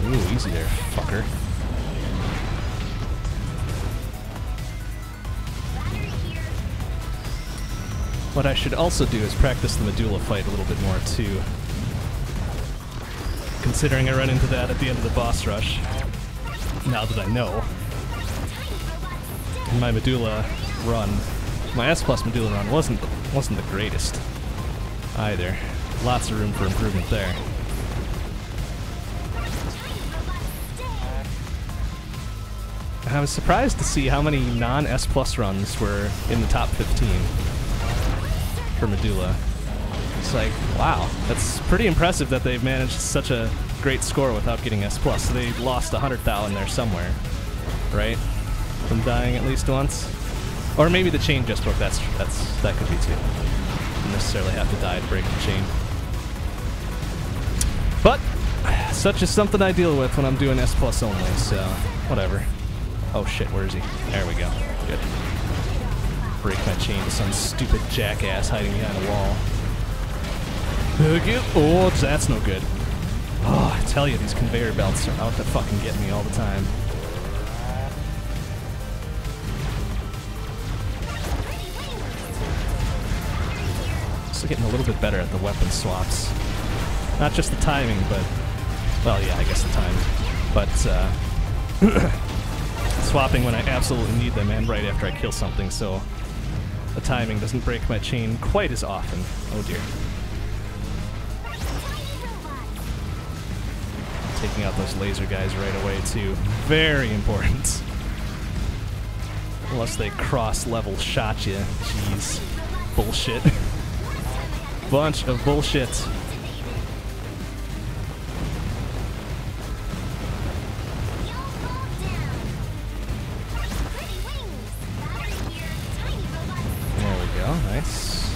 Ooh, easy there, fucker. What I should also do is practice the Medulla fight a little bit more too. Considering I run into that at the end of the boss rush. Now that I know. My Medulla run, my S plus Medulla run wasn't wasn't the greatest either. Lots of room for improvement there. I was surprised to see how many non S plus runs were in the top 15 for Medulla. It's like, wow, that's pretty impressive that they've managed such a great score without getting S plus. So they lost 100,000 in there somewhere, right? From dying at least once. Or maybe the chain just broke. That's that's that could be too. Don't necessarily have to die to break the chain. But such is something I deal with when I'm doing S plus only. So whatever. Oh shit, where is he? There we go. Good. Break my chain to some stupid jackass hiding behind a wall. Oh, that's no good. Oh, I tell you, these conveyor belts are out to fucking get me all the time. Still getting a little bit better at the weapon swaps. Not just the timing, but well, yeah, I guess the timing, but uh, swapping when I absolutely need them and right after I kill something, so the timing doesn't break my chain quite as often. Oh dear. Taking out those laser guys right away too. Very important. Unless they cross level shot you. Jeez. Bullshit. Bunch of bullshit. There we go. Nice.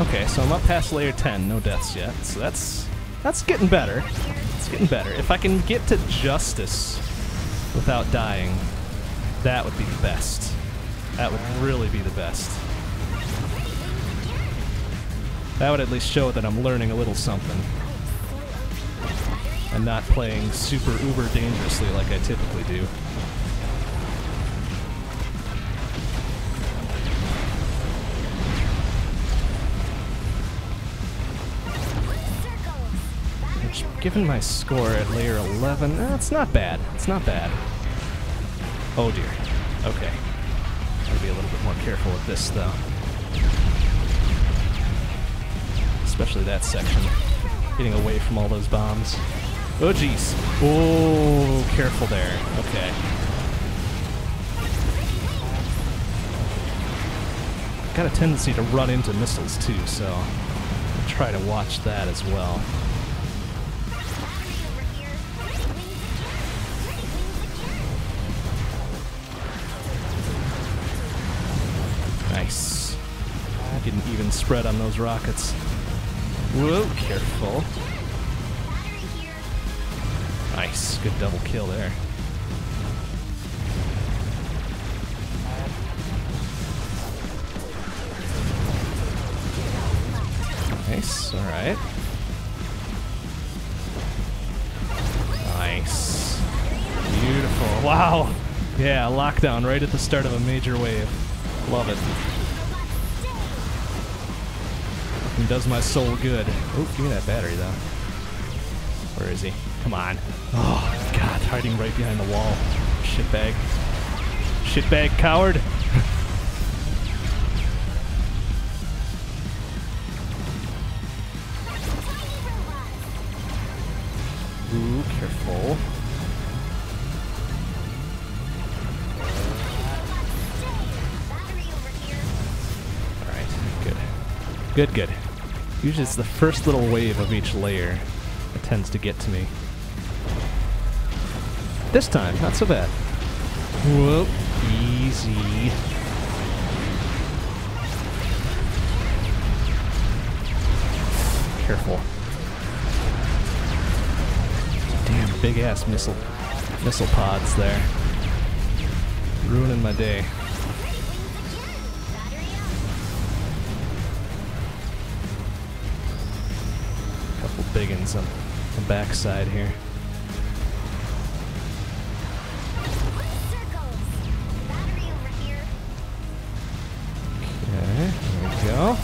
Okay, so I'm up past layer 10, no deaths yet. So that's that's getting better. It's getting better. If I can get to justice without dying, that would be the best. That would really be the best. That would at least show that I'm learning a little something. And not playing super uber dangerously like I typically do. Which, given my score at layer 11, eh, not bad. It's not bad. Oh dear. Okay. Gotta be a little bit more careful with this, though. Especially that section. Getting away from all those bombs. Oh jeez. Oh, careful there. Okay. Got a tendency to run into missiles too, so I'll try to watch that as well. Even spread on those rockets. Whoa, careful. Nice, good double kill there. Nice, alright. Nice. Beautiful. Wow. Yeah, lockdown right at the start of a major wave. Love it. Fucking does my soul good. Oh, give me that battery though. Where is he? Come on. Oh, God, hiding right behind the wall. Shitbag. Shitbag coward. Ooh, careful. Alright, good. Good, good. Usually it's the first little wave of each layer that tends to get to me. This time, not so bad. Whoop. Easy. Careful. Damn, big ass missile missile pods there. Ruining my day. On the backside here. Okay, there we go.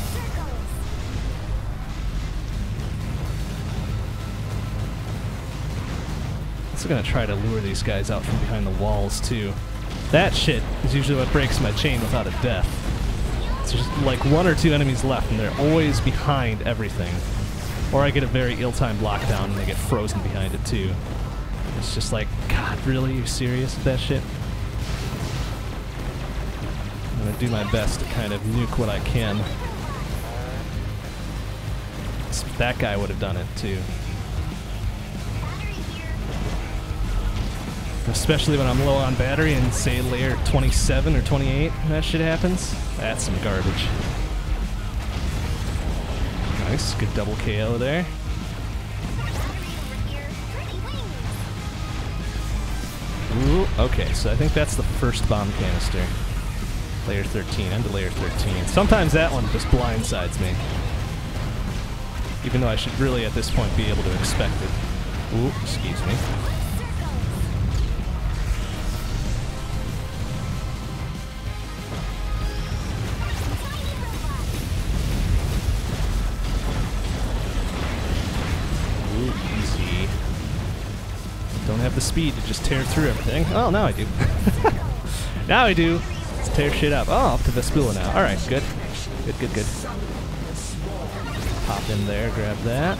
Also gonna try to lure these guys out from behind the walls too. That shit is usually what breaks my chain without a death. It's just like one or two enemies left and they're always behind everything. Or I get a very ill-timed lockdown and they get frozen behind it too. It's just like, God, really? You serious with that shit? I'm gonna do my best to kind of nuke what I can. That guy would have done it too. Especially when I'm low on battery and say layer 27 or 28 that shit happens. That's some garbage. Nice, good double KO there. Ooh, okay, so I think that's the first bomb canister. Layer 13, into layer 13. Sometimes that one just blindsides me. Even though I should really at this point be able to expect it. Ooh, excuse me. Speed to just tear through everything. Oh, now I do. now I do. Let's tear shit up. Oh, up to Vespula now. All right, good. Good, good, good. Hop in there, grab that.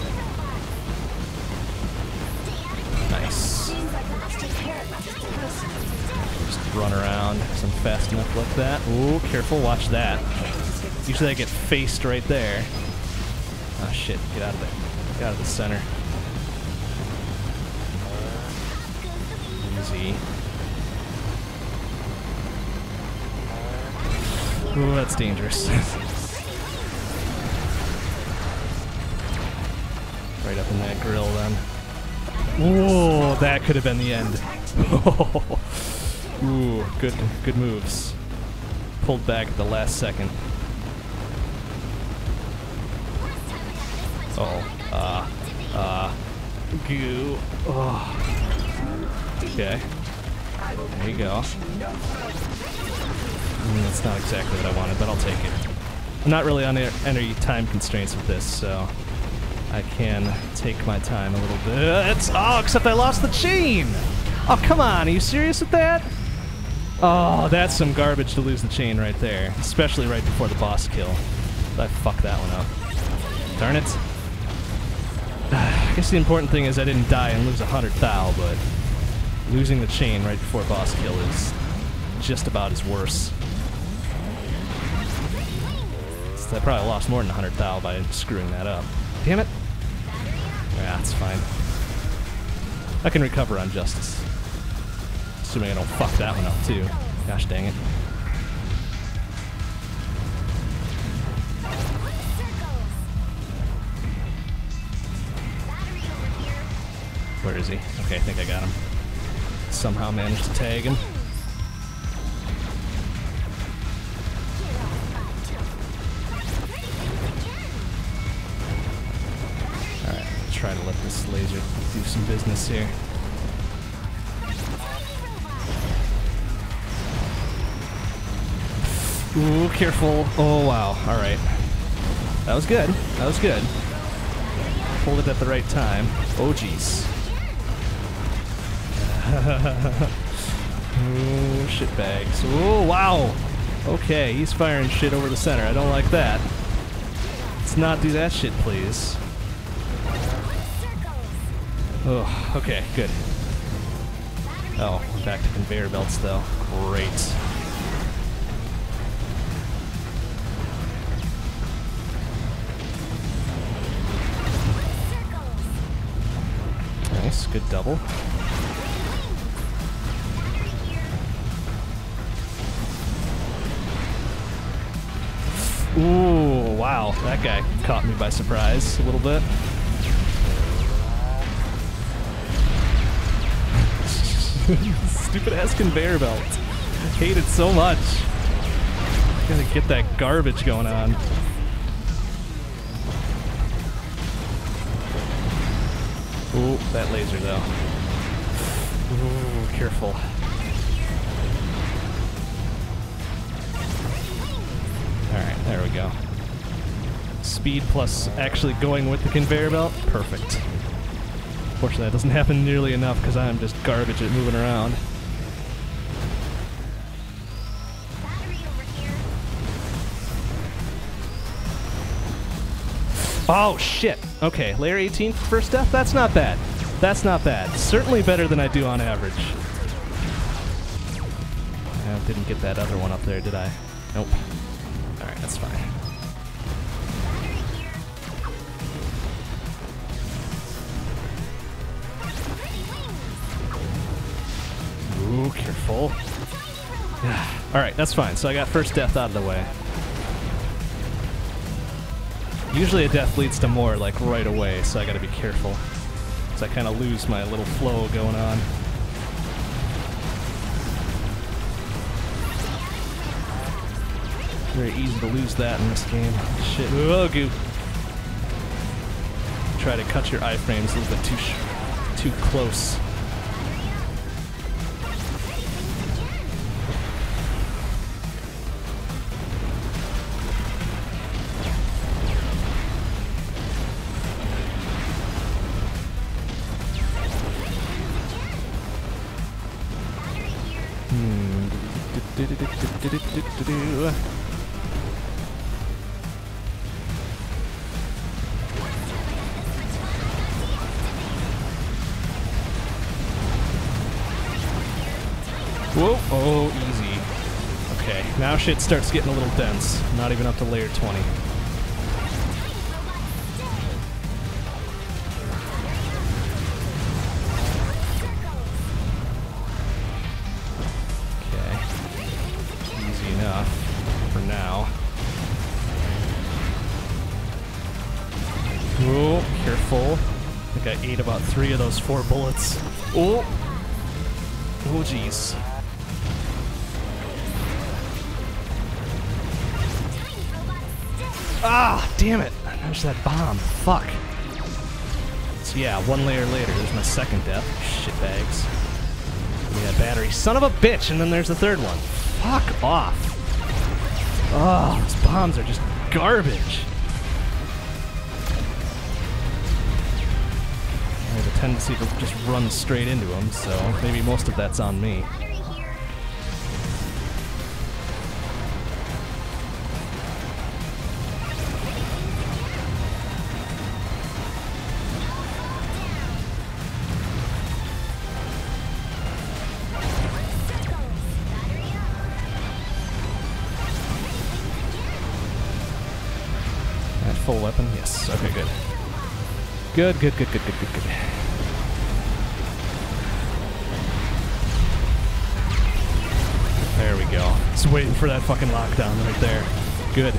Nice. Just run around some fast enough like that. Ooh, careful, watch that. Usually I get faced right there. Oh shit, get out of there. Get out of the center. Ooh, that's dangerous. right up in that grill then. Whoa, that could have been the end. Ooh, good, good moves. Pulled back at the last second. Oh, uh, uh, goo. Oh. Okay. There you go. Mm, that's not exactly what I wanted, but I'll take it. I'm not really under any time constraints with this, so I can take my time a little bit. Oh, except I lost the chain! Oh, come on, are you serious with that? Oh, that's some garbage to lose the chain right there, especially right before the boss kill. I fucked that one up. Darn it. I guess the important thing is I didn't die and lose a hundred thou, but losing the chain right before boss kill is just about as worse. So I probably lost more than a hundred thou by screwing that up. Damn it. Yeah, it's fine. I can recover on justice. Assuming I don't fuck that one up too. Gosh dang it. Where is he? Okay, I think I got him. Somehow managed to tag him. Alright, try to let this laser do some business here. Ooh, careful. Oh, wow. Alright. That was good. That was good. Pulled it at the right time. Oh, jeez. Oh, shitbags. Oh, wow. Okay, he's firing shit over the center. I don't like that. Let's not do that shit, please. Oh, okay, good. Oh, back to conveyor belts, though. Great. Nice, good double. Wow, that guy caught me by surprise a little bit. Stupid ass conveyor belt. Hate it so much. Gotta get that garbage going on. Ooh, that laser though. Ooh, careful. Speed plus actually going with the conveyor belt? Perfect. Fortunately, that doesn't happen nearly enough because I'm just garbage at moving around. Oh, shit. Okay, layer 18 for first death? That's not bad. That's not bad. Certainly better than I do on average. I didn't get that other one up there, did I? Nope. Alright, that's fine. Alright, that's fine. So I got first death out of the way. Usually a death leads to more, like, right away, so I gotta be careful. So I kind of lose my little flow going on. Very easy to lose that in this game. Shit. Oh, goo. Try to cut your iframes a little bit too, too close. Shit starts getting a little dense. Not even up to layer 20. Okay. Easy enough for now. Whoa, careful. I think I ate about three of those four bullets. Oh! Oh, jeez. Ah, damn it. There's that bomb. Fuck. So yeah, one layer later, there's my second death. Shitbags. That battery. Son of a bitch! And then there's the third one. Fuck off. Oh, those bombs are just garbage. I have a tendency to just run straight into them, so maybe most of that's on me. Good, good, good, good, good, good, good. There we go. Just waiting for that fucking lockdown right there. Good.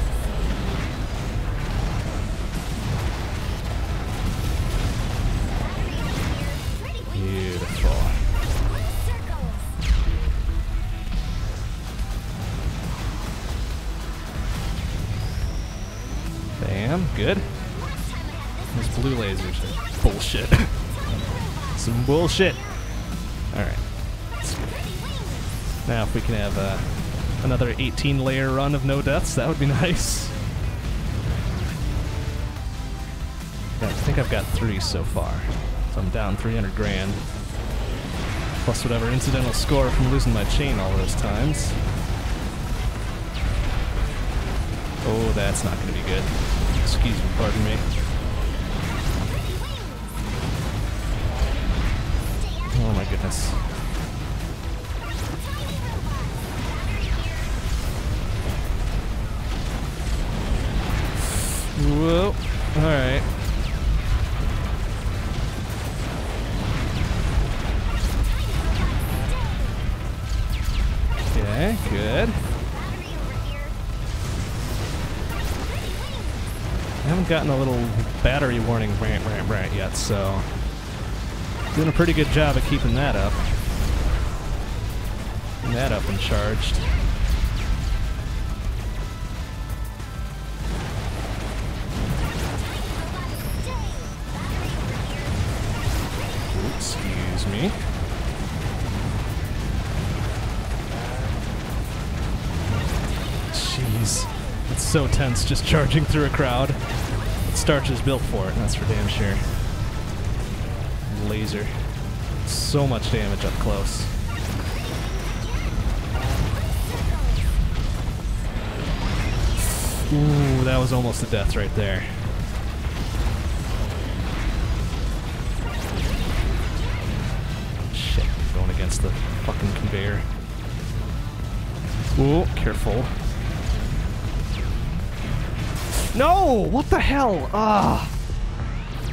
Bullshit. Alright. Now, if we can have uh, another 18 layer run of no deaths, that would be nice. I think I've got three so far. So I'm down 300 grand. Plus whatever incidental score from losing my chain all those times. Oh, that's not going to be good. Excuse me, pardon me. Oh doing a pretty good job of keeping that up. Keeping that up and charged. Excuse me. Jeez. It's so tense just charging through a crowd. Starch is built for it, that's for damn sure. Laser. So much damage up close. Ooh, that was almost a death right there. Shit, going against the fucking conveyor. Ooh, careful. No! What the hell? Ah!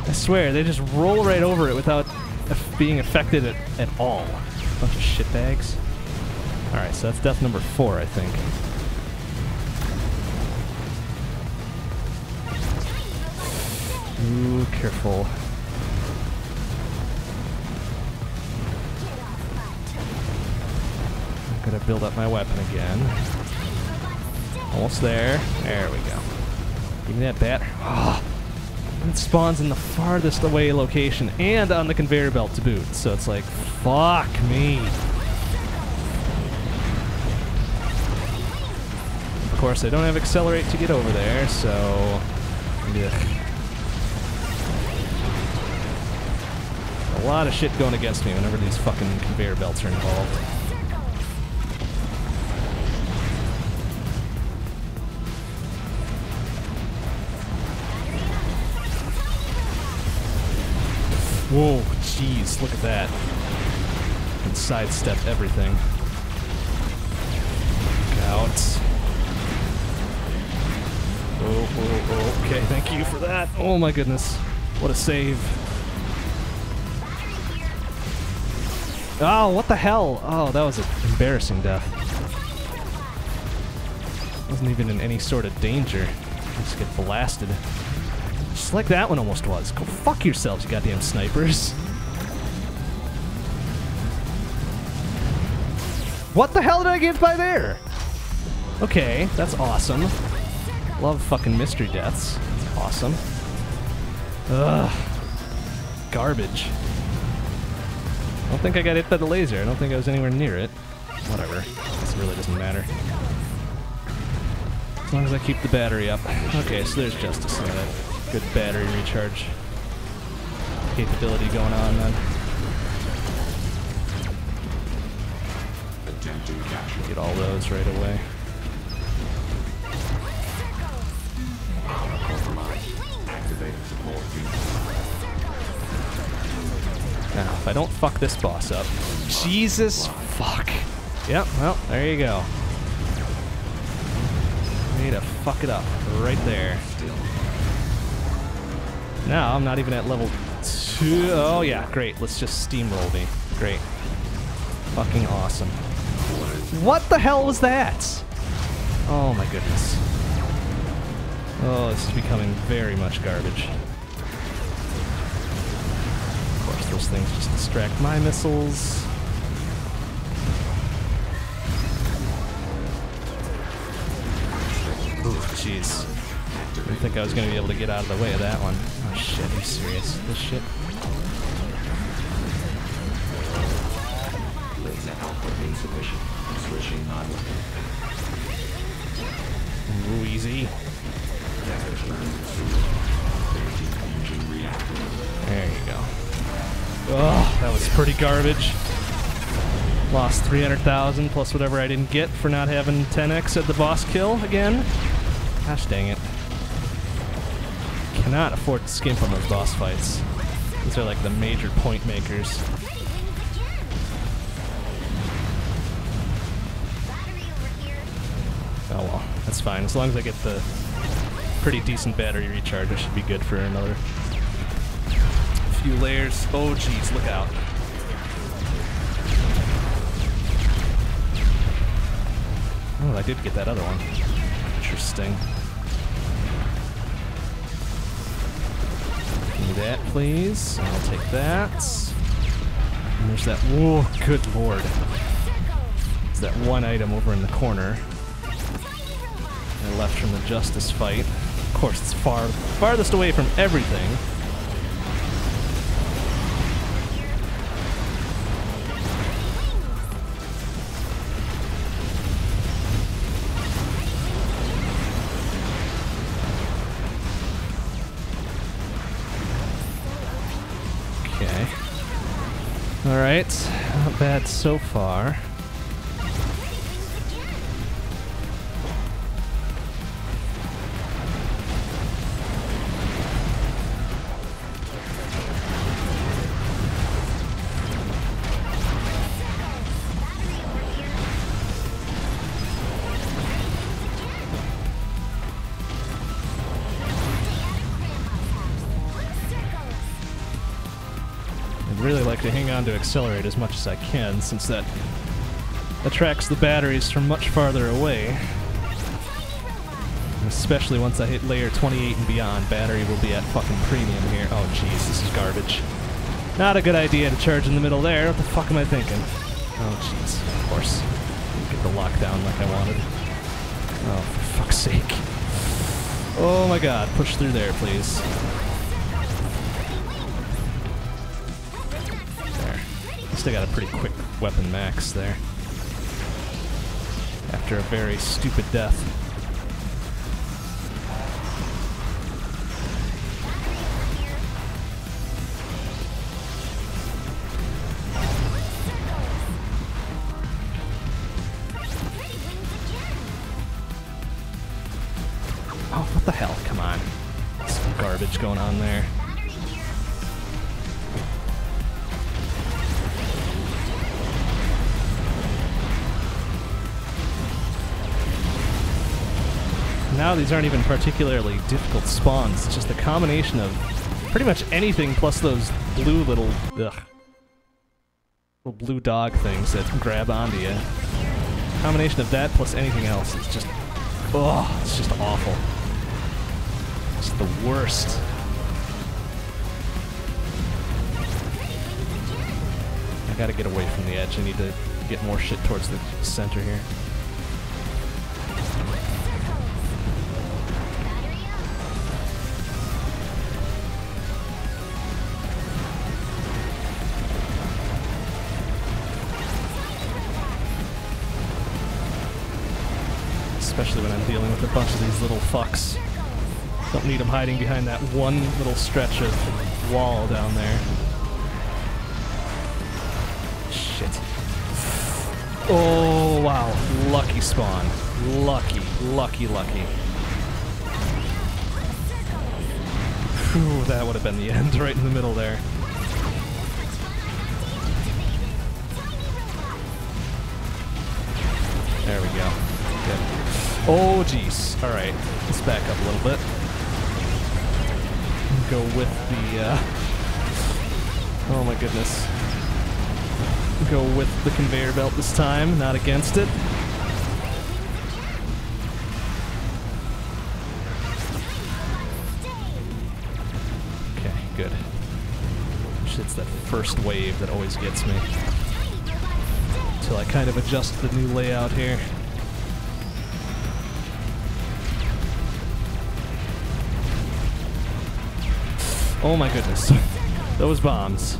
I swear, they just roll right over it without being affected at, at all. Bunch of shitbags. Alright, so that's death number four, I think. Ooh, careful. I'm gonna build up my weapon again. Almost there. There we go. Give me that bat. Ah. It spawns in the farthest away location and on the conveyor belt to boot. So it's like, fuck me. Of course, I don't have accelerate to get over there, so. Ugh. A lot of shit going against me whenever these fucking conveyor belts are involved. Whoa, jeez, look at that. And sidestep everything. Look out. Oh, oh, oh, okay, thank you for that. Oh my goodness. What a save. Oh, what the hell? Oh, that was an embarrassing death. Wasn't even in any sort of danger. Just get blasted. Just like that one almost was. Go fuck yourselves, you goddamn snipers. What the hell did I get by there? Okay, that's awesome. Love fucking mystery deaths. Awesome. Ugh. Garbage. I don't think I got hit by the laser. I don't think I was anywhere near it. Whatever. This really doesn't matter. As long as I keep the battery up. Okay, so there's Justice and that good battery recharge capability going on then. Get all those right away. Activate support. Now, if I don't fuck this boss up. Jesus fuck. Yep, well, there you go. Way to fuck it up right there. Now I'm not even at level two. Oh yeah, great. Let's just steamroll me. Great. Fucking awesome. What the hell was that? Oh my goodness. Oh, this is becoming very much garbage. Of course, those things just distract my missiles. Ooh, jeez. Didn't think I was gonna be able to get out of the way of that one. Shit, are you serious? This shit? Ooh, easy. There you go. Oh, that was pretty garbage. Lost 300,000 plus whatever I didn't get for not having 10x at the boss kill again. Gosh dang it. Cannot afford to skimp on those boss fights. These are like the major point makers. Oh well, that's fine. As long as I get the pretty decent battery recharge, I should be good for another few layers. Oh jeez, look out. Oh, I did get that other one. Interesting. That, please. I'll take that. And there's that. Whoa, good lord. It's that one item over in the corner. I left from the Justice fight. Of course, it's far farthest away from everything. All right. Not bad so far. On to Accelerate as much as I can, since that attracts the batteries from much farther away. Especially once I hit layer 28 and beyond, battery will be at fucking premium here. Oh jeez, this is garbage. Not a good idea to charge in the middle there. What the fuck am I thinking? Oh jeez, of course. Get the lockdown like I wanted. Oh, for fuck's sake. Oh my god, push through there, please. Still got a pretty quick weapon max there. After a very stupid death. Oh, what the hell? Come on. Some garbage going on there. Now these aren't even particularly difficult spawns. It's just a combination of pretty much anything plus those blue little ugh, little blue dog things that grab onto you. Combination of that plus anything else. It's just oh, it's just awful. It's the worst. I gotta get away from the edge. I need to get more shit towards the center here. Don't need them hiding behind that one little stretch of wall down there. Shit. Oh, wow. Lucky spawn. Lucky, lucky, lucky. Whew, that would have been the end right in the middle there. There we go. Good. Oh, jeez. All right. Let's back up a little bit. Go with the, uh... Oh my goodness. Go with the conveyor belt this time, not against it. Okay, good. Shit's that first wave that always gets me. Until I kind of adjust the new layout here. Oh my goodness. Those bombs.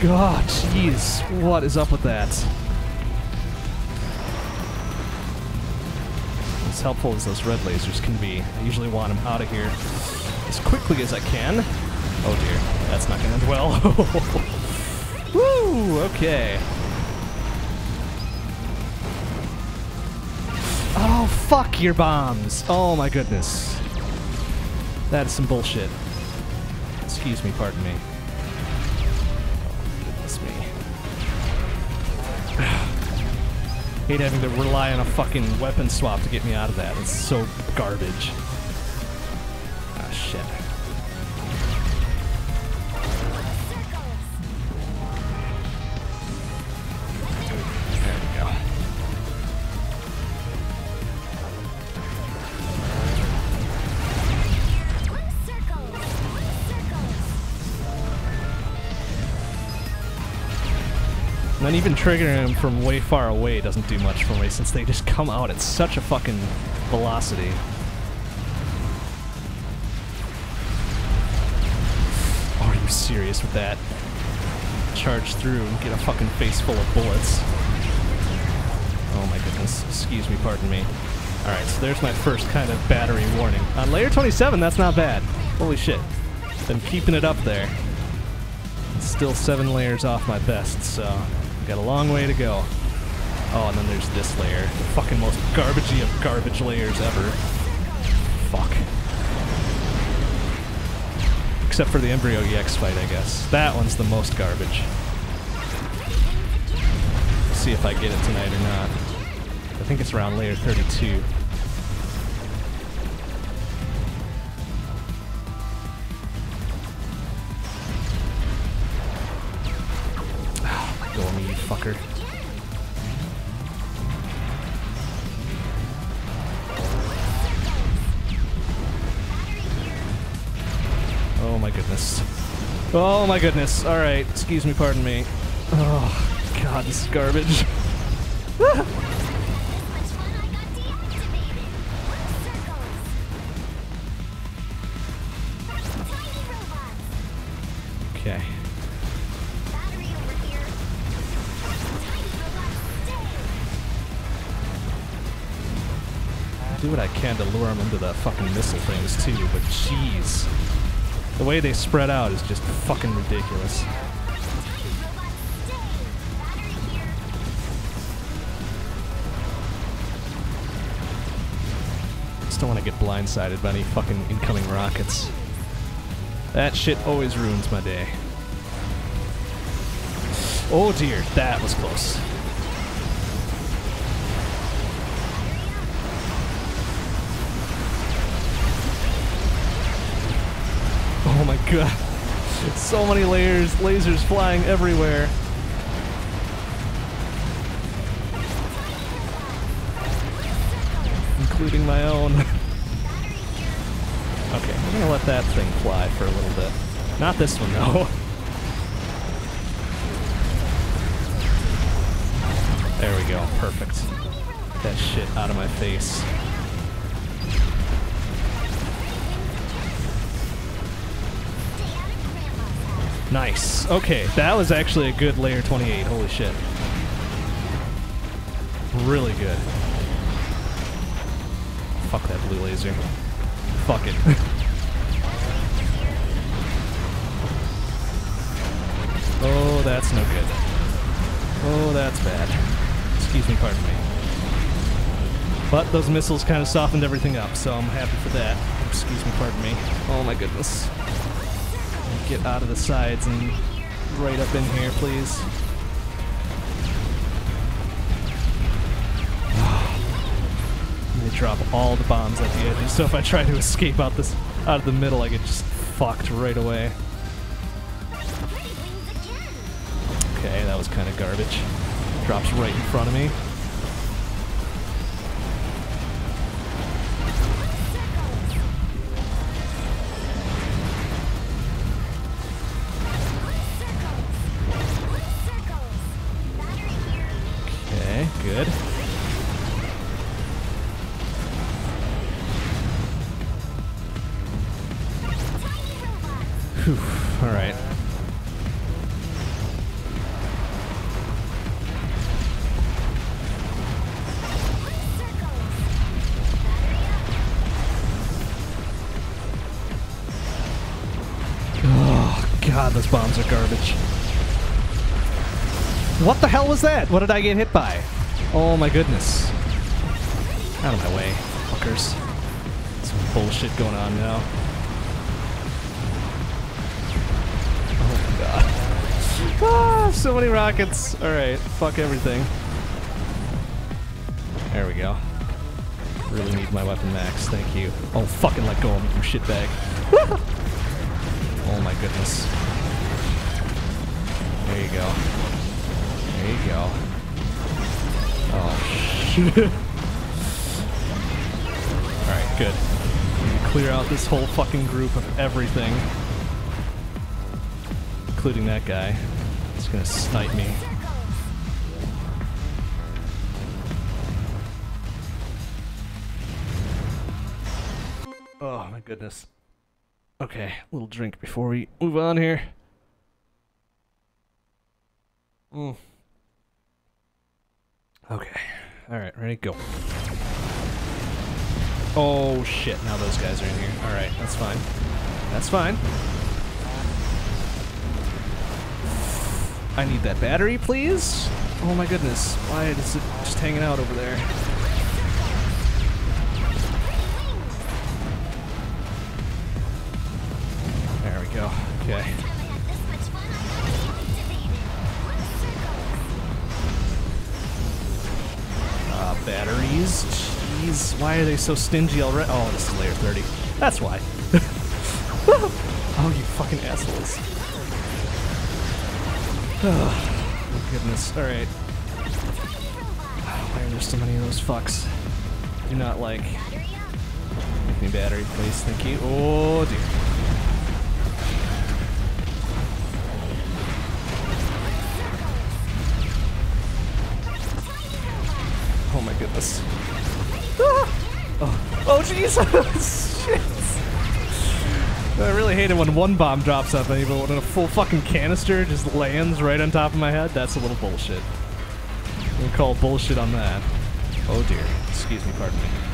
God, jeez. What is up with that? As helpful as those red lasers can be, I usually want them out of here as quickly as I can. Oh dear, that's not gonna end well. Woo, okay. Fuck your bombs. Oh my goodness. That is some bullshit. Excuse me, pardon me. Goodness me. Hate having to rely on a fucking weapon swap to get me out of that. It's so garbage. And even triggering them from way far away doesn't do much for me since they just come out at such a fucking velocity. Are you serious with that? Charge through and get a fucking face full of bullets. Oh my goodness. Excuse me, pardon me. Alright, so there's my first kind of battery warning. On layer 27, that's not bad. Holy shit. Been keeping it up there. Still seven layers off my best, so got a long way to go. Oh, and then there's this layer. The fucking most garbagey of garbage layers ever. Fuck. Except for the Embryo EX fight, I guess. That one's the most garbage. See if I get it tonight or not. I think it's around layer 32. Oh my goodness. Alright, excuse me, pardon me. Oh, God, this is garbage. Okay. do what I can to lure them into the fucking missile things too, but jeez. The way they spread out is just fucking ridiculous. Just don't want to get blindsided by any fucking incoming rockets. That shit always ruins my day. Oh dear, that was close. God. So many layers, lasers flying everywhere. Including my own. okay, I'm gonna let that thing fly for a little bit. Not this one though. There we go, perfect. Get that shit out of my face. Nice. Okay, that was actually a good layer 28. Holy shit. Really good. Fuck that blue laser. Fuck it. oh, that's no good. Oh, that's bad. Excuse me, pardon me. But those missiles kind of softened everything up, so I'm happy for that. Excuse me, pardon me. Oh my goodness. Get out of the sides and right up in here, please. They drop all the bombs at the edges, so if I try to escape out this out of the middle, I get just fucked right away. Okay, that was kind of garbage. Drops right in front of me. Was that? What did I get hit by? Oh my goodness. Out of my way, fuckers. Some bullshit going on now. Oh my god. Ah, so many rockets. Alright, fuck everything. There we go. Really need my weapon max, thank you. Oh, fucking let go of me, you shitbag. oh my goodness. There you go. Go. Oh, shit. Alright, good. Clear out this whole fucking group of everything. Including that guy. He's gonna snipe me. Oh my goodness. Okay, a little drink before we move on here. Mm. Okay. Alright, ready, go. Oh shit, now those guys are in here. Alright, that's fine. That's fine. I need that battery, please? Oh my goodness. Why is it just hanging out over there? There we go. Okay. Uh, batteries. Jeez, why are they so stingy already? Oh, this is layer 30. That's why. oh, you fucking assholes. Oh, goodness. Alright. Why are there so many of those fucks? Do not like. Give me battery, please. Thank you. Oh, dear. Ah! Oh, jeez! Shit! I really hate it when one bomb drops up me, but when a full fucking canister just lands right on top of my head, that's a little bullshit. We call bullshit on that. Oh dear. Excuse me, pardon me.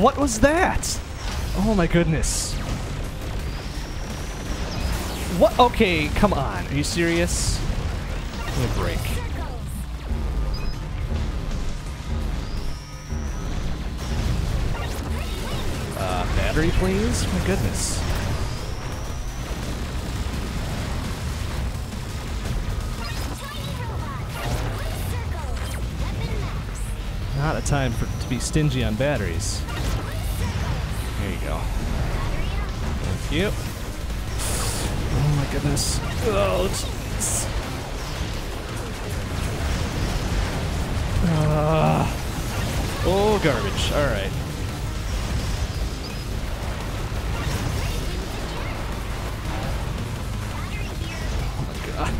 What was that? Oh my goodness. What? Okay, come on. Are you serious? Give a break. Uh, battery, please? My goodness. Not a time for to be stingy on batteries. You. Oh my goodness. Oh, jeez. Ah. oh, garbage. All right. Oh my god.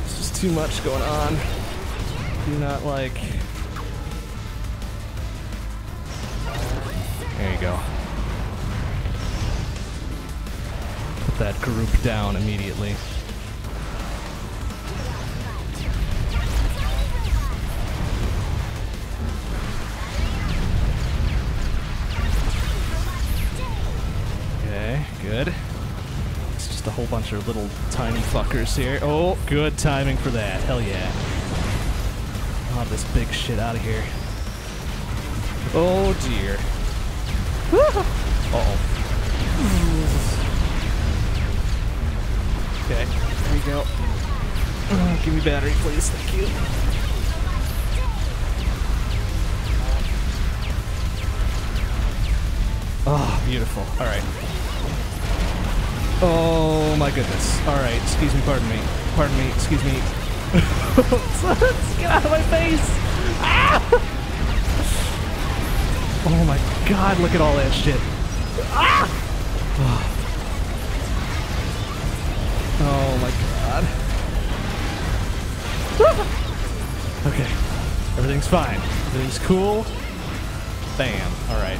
There's just too much going on. Do not like. That group down immediately. Okay, good. It's just a whole bunch of little tiny fuckers here. Oh, good timing for that. Hell yeah. I'll have this big shit out of here. Oh dear. Okay, there we go. Uh, give me battery, please. Thank you. Oh, beautiful. All right. Oh my goodness. All right. Excuse me. Pardon me. Pardon me. Excuse me. Get out of my face! Ah! Oh my god! Look at all that shit. Ah! Everything's fine. Everything's cool. Bam. Alright.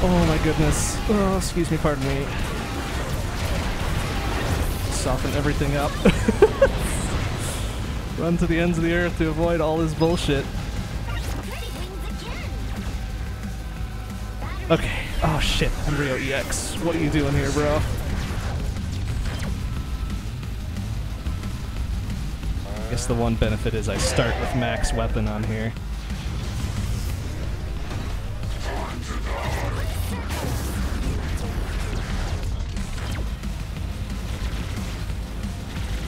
Oh my goodness. Oh, excuse me, pardon me. Soften everything up. Run to the ends of the earth to avoid all this bullshit. Okay. Oh shit, Embryo EX. What are you doing here, bro? The one benefit is I start with max weapon on here.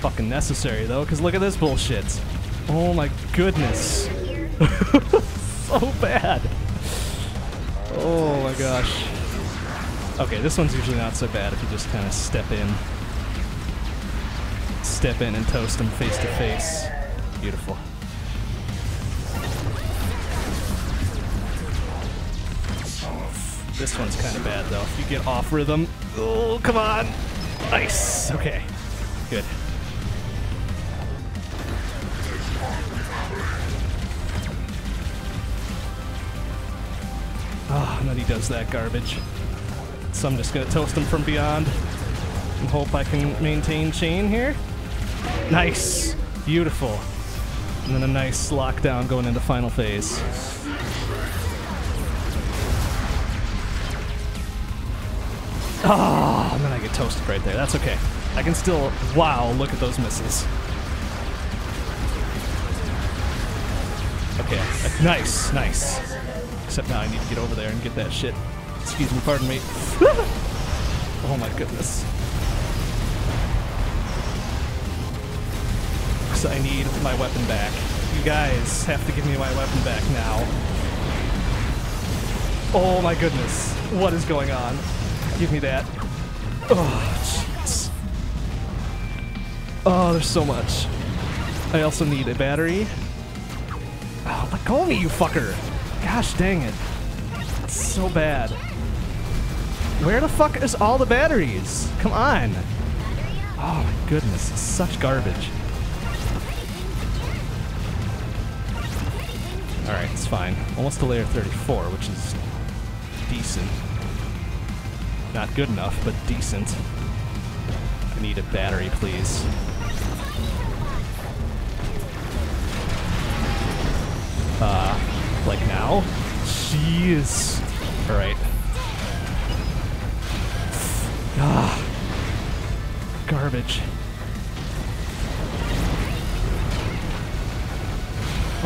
Fucking necessary though, because look at this bullshit. Oh my goodness. so bad. Oh my gosh. Okay, this one's usually not so bad if you just kind of step in. Step in and toast them face to face. Beautiful. This one's kind of bad though. If you get off rhythm. Oh, come on. Nice. Okay. Good. Ah, and then he does that garbage. So I'm just gonna toast him from beyond and hope I can maintain chain here. Nice. Beautiful. And then a nice lockdown going into final phase. Ah, and then I get toasted right there. That's okay. I can still. Wow, look at those misses. Okay, nice, nice. Except now I need to get over there and get that shit. Excuse me, pardon me. oh my goodness. I need my weapon back. You guys have to give me my weapon back now. Oh my goodness. What is going on? Give me that. Oh, jeez. Oh, there's so much. I also need a battery. Oh, let go of me, you fucker. Gosh dang it. It's so bad. Where the fuck is all the batteries? Come on. Oh my goodness, it's such garbage. Fine. Almost to layer 34, which is decent. Not good enough, but decent. I need a battery, please. Uh, like now? Jeez. Alright. Ah. Garbage.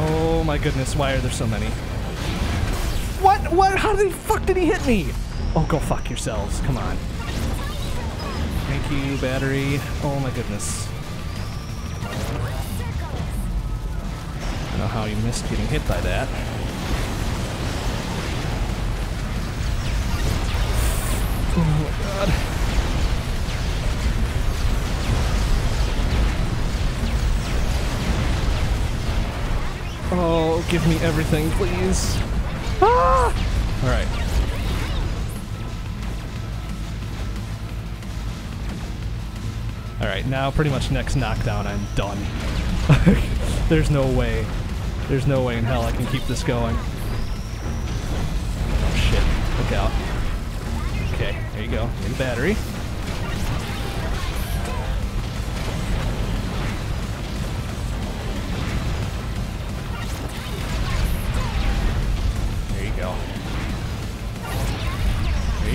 Oh my goodness, why are there so many? What? What? How the fuck did he hit me? Oh, go fuck yourselves. Come on. Thank you, battery. Oh my goodness. I don't know how you missed getting hit by that. Oh my god. Give me everything, please. Ah! Alright. Alright, now pretty much next knockdown, I'm done. There's no way. There's no way in hell I can keep this going. Oh shit. Look out. Okay, there you go. New battery.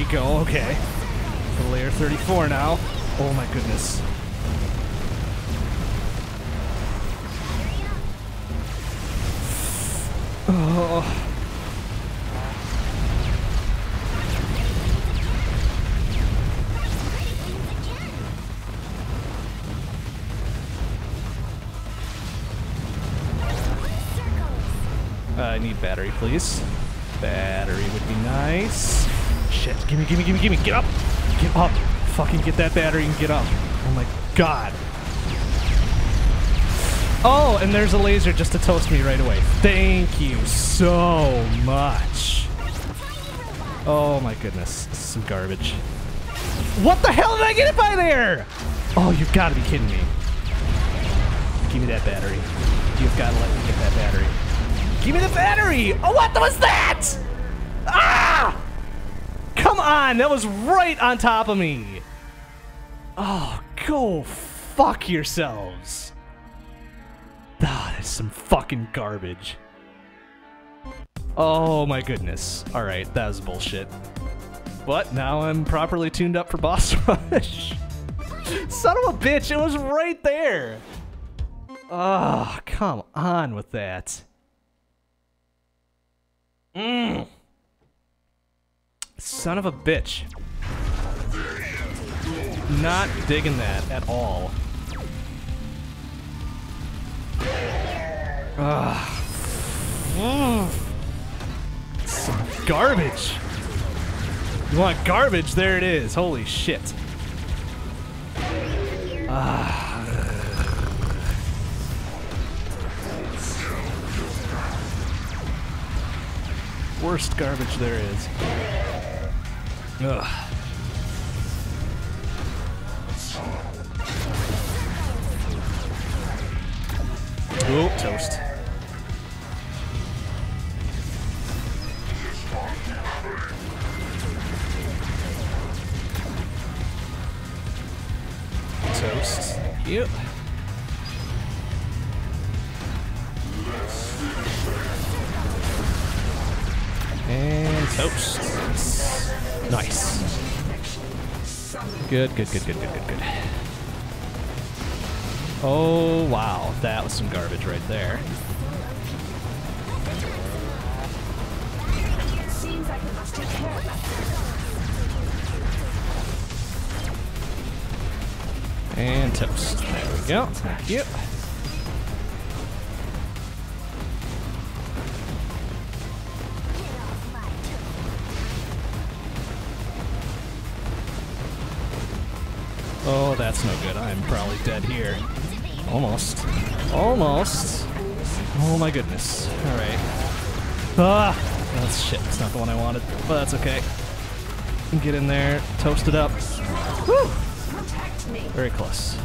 Go, okay. To layer 34 now. Oh my goodness. Oh. Uh, I need battery, please. Gimme, gimme, gimme, gimme, get up! Get up! Fucking get that battery and get up. Oh my god. Oh, and there's a laser just to toast me right away. Thank you so much. Oh my goodness, this is some garbage. What the hell did I get hit by there? Oh, you've got to be kidding me. Give me that battery. You've got to let me get that battery. Give me the battery! Oh, what was that? On, that was right on top of me. Oh, go fuck yourselves. Ah, that's some fucking garbage. Oh my goodness. Alright, that was bullshit. But now I'm properly tuned up for boss rush. Son of a bitch, it was right there. Oh, come on with that. Mm. Son of a bitch. Not digging that at all. Ugh. Some garbage. You want garbage? There it is. Holy shit. Ah. Worst garbage there is. Ugh. Oh, toast. Toast. Thank Good, good, good, good, good, good, good. Oh, wow. That was some garbage right there. And toast. There we go. Thank that's no good. I'm probably dead here. Almost. Almost. Oh my goodness. Alright. Ah! That's shit. It's not the one I wanted, but that's okay. Get in there, toast it up. Woo! Very close.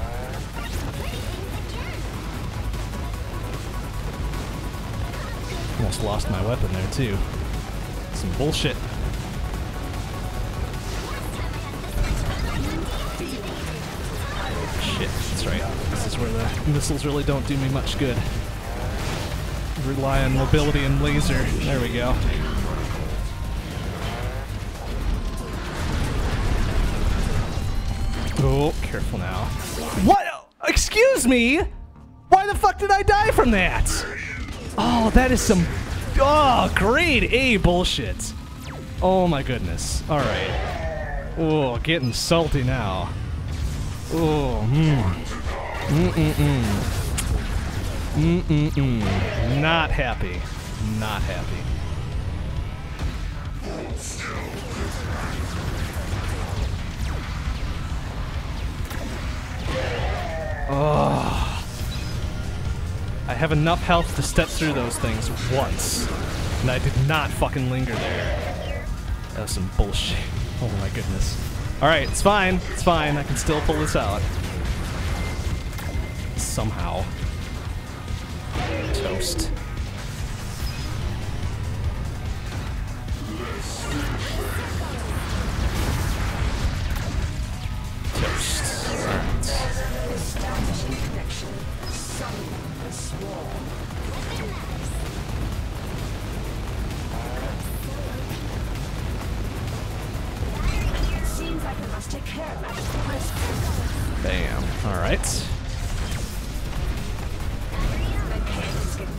Almost lost my weapon there too. Some bullshit. missiles really don't do me much good. Rely on mobility and laser. There we go. Oh, careful now. What? Excuse me? Why the fuck did I die from that? Oh, that is some... Oh, grade A bullshit. Oh my goodness. All right. Oh, getting salty now. Oh, hmm. Mm-mm-mm. Mm-mm-mm. Not happy. Not happy. Oh. I have enough health to step through those things once. And I did not fucking linger there. That was some bullshit. Oh my goodness. Alright, it's fine. It's fine. I can still pull this out. Of Toast. Bam. Alright. The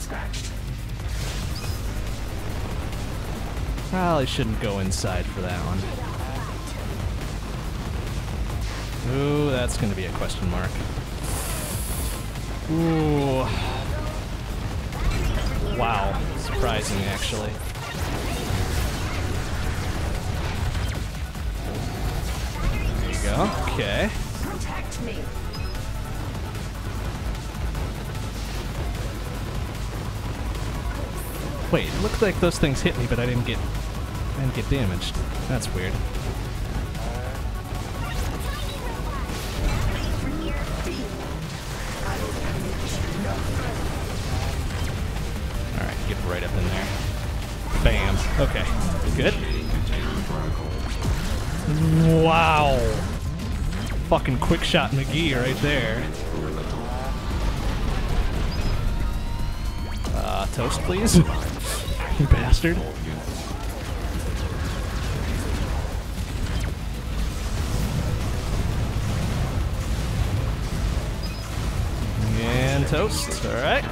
scratched. Probably shouldn't go inside for that one. Ooh, that's gonna be a question mark. Ooh. Wow. Surprising, actually. There you go. Okay. Protect me. Wait, it looked like those things hit me, but I didn't get, I didn't get damaged. That's weird. All right, get right up in there. Bam. Okay, good. Wow. Fucking quick shot McGee right there. Uh, toast, please. Bastard. And toast. All right.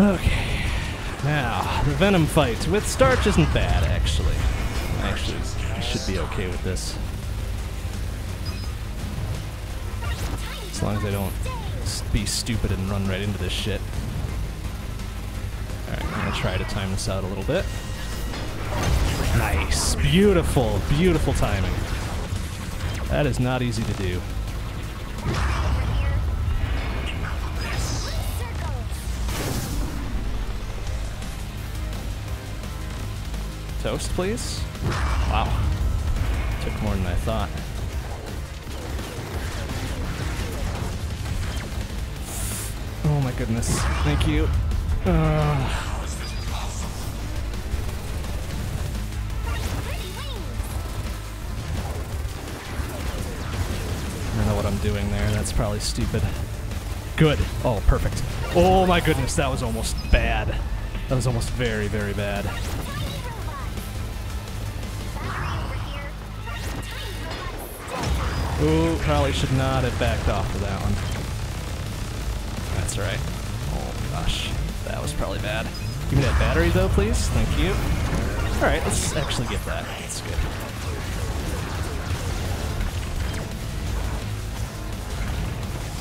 Okay. Now, the Venom fight with Starch isn't bad, actually. Actually, I should be okay with this. As long as I don't be stupid and run right into this shit. Alright, I'm gonna try to time this out a little bit. Nice. Beautiful, beautiful timing. That is not easy to do. Toast, please. Wow. Took more than I thought. Oh my goodness. Thank you. Uh, I don't know what I'm doing there. That's probably stupid. Good. Oh, perfect. Oh my goodness, that was almost bad. That was almost very, very bad. Ooh, probably should not have backed off of that one. That's right. Oh gosh, that was probably bad. Give me that battery though, please. Thank you. All right, let's actually get that. That's good.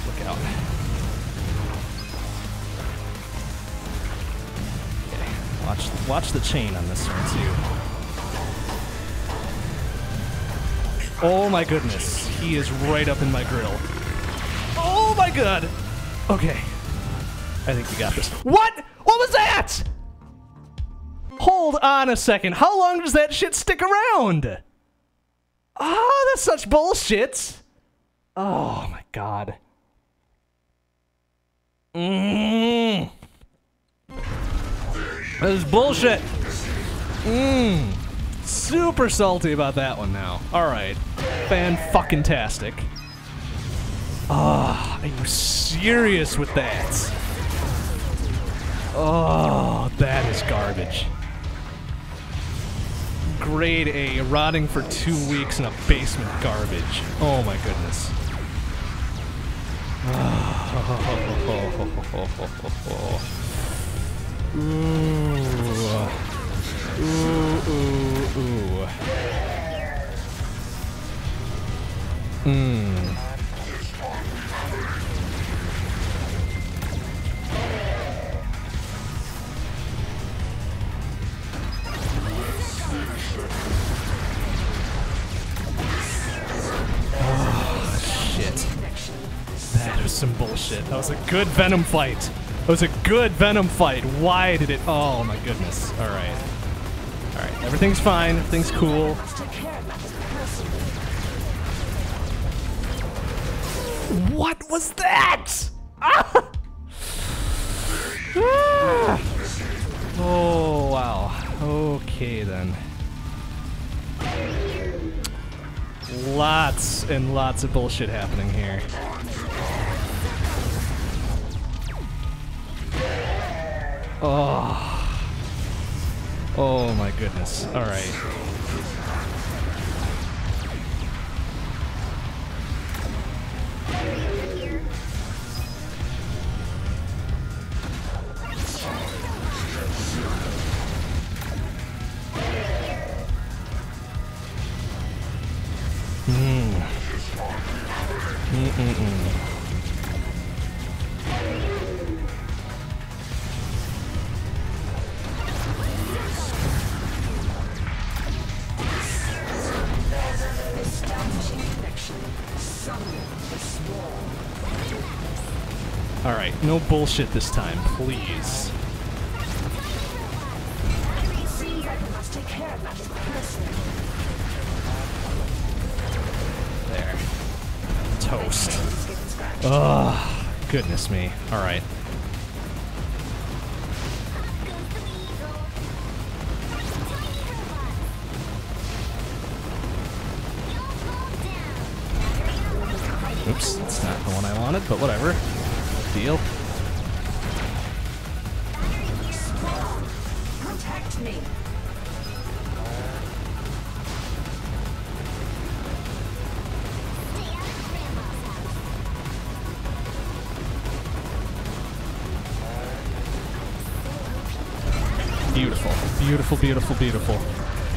Look out. Okay, watch watch the chain on this one too. Oh my goodness, he is right up in my grill. Oh my god. Okay, I think we got this. What? What was that? Hold on a second. How long does that shit stick around? Ah, that's such bullshit. Oh my god. Mmm. That is bullshit. Mmm. Super salty about that one now. Alright. Fan fucking tastic. Ah, are you serious with that? Oh, that is garbage. Grade A, rotting for two weeks in a basement garbage. Oh my goodness. Ooh. Ooh, ooh, ooh. Mmm. Shit. That was some bullshit. That was a good Venom fight. That was a good Venom fight. Why did it? Oh my goodness. All right. All right. Everything's fine. Everything's cool. What was that? Ah! Ah! Oh wow. Okay then. Lots and lots of bullshit happening here. Oh. Oh my goodness. All right. Mm. Mm-mm-mm. All right, no bullshit this time, please. There. Toast. Ugh. Goodness me. All right. Oops, that's not the one I wanted, but whatever. Deal. Beautiful. Beautiful, beautiful, beautiful.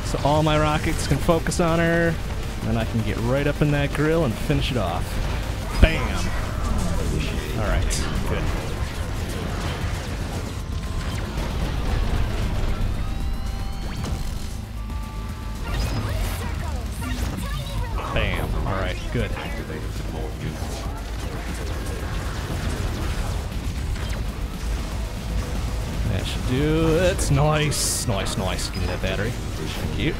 So all my rockets can focus on her, and I can get right up in that grill and finish it off. Bam! Alright, good. Bam. Alright, good. That should do it. Nice. Nice, nice. Give me that battery. Thank you.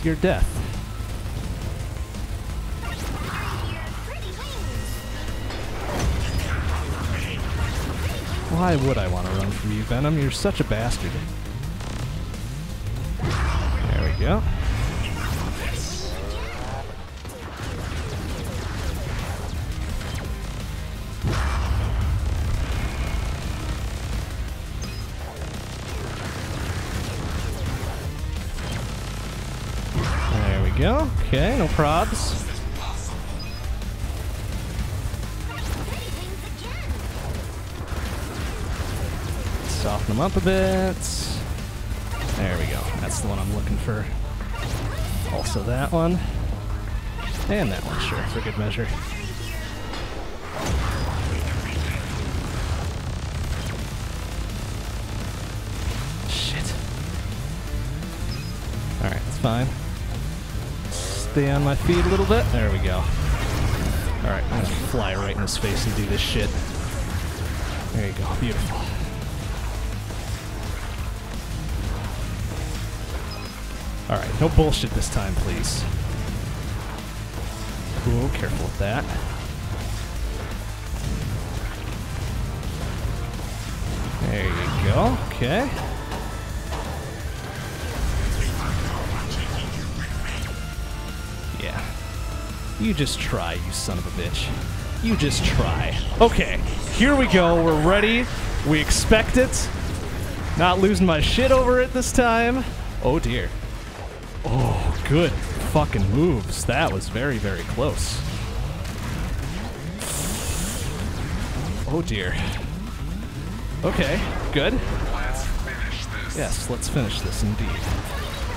With your death. Why would I want to run from you, Venom? You're such a bastard. probs. Soften them up a bit. There we go. That's the one I'm looking for. Also that one. And that one, sure, for good measure. Shit. Alright, that's fine. Stay on my feet a little bit. There we go. Alright, I'm gonna fly right in his face and do this shit. There you go. Beautiful. Alright, no bullshit this time, please. Cool, careful with that. There you go. Okay. You just try, you son of a bitch. You just try. Okay, here we go. We're ready. We expect it. Not losing my shit over it this time. Oh dear. Oh, good fucking moves. That was very, very close. Oh dear. Okay, good. Yes, let's finish this indeed.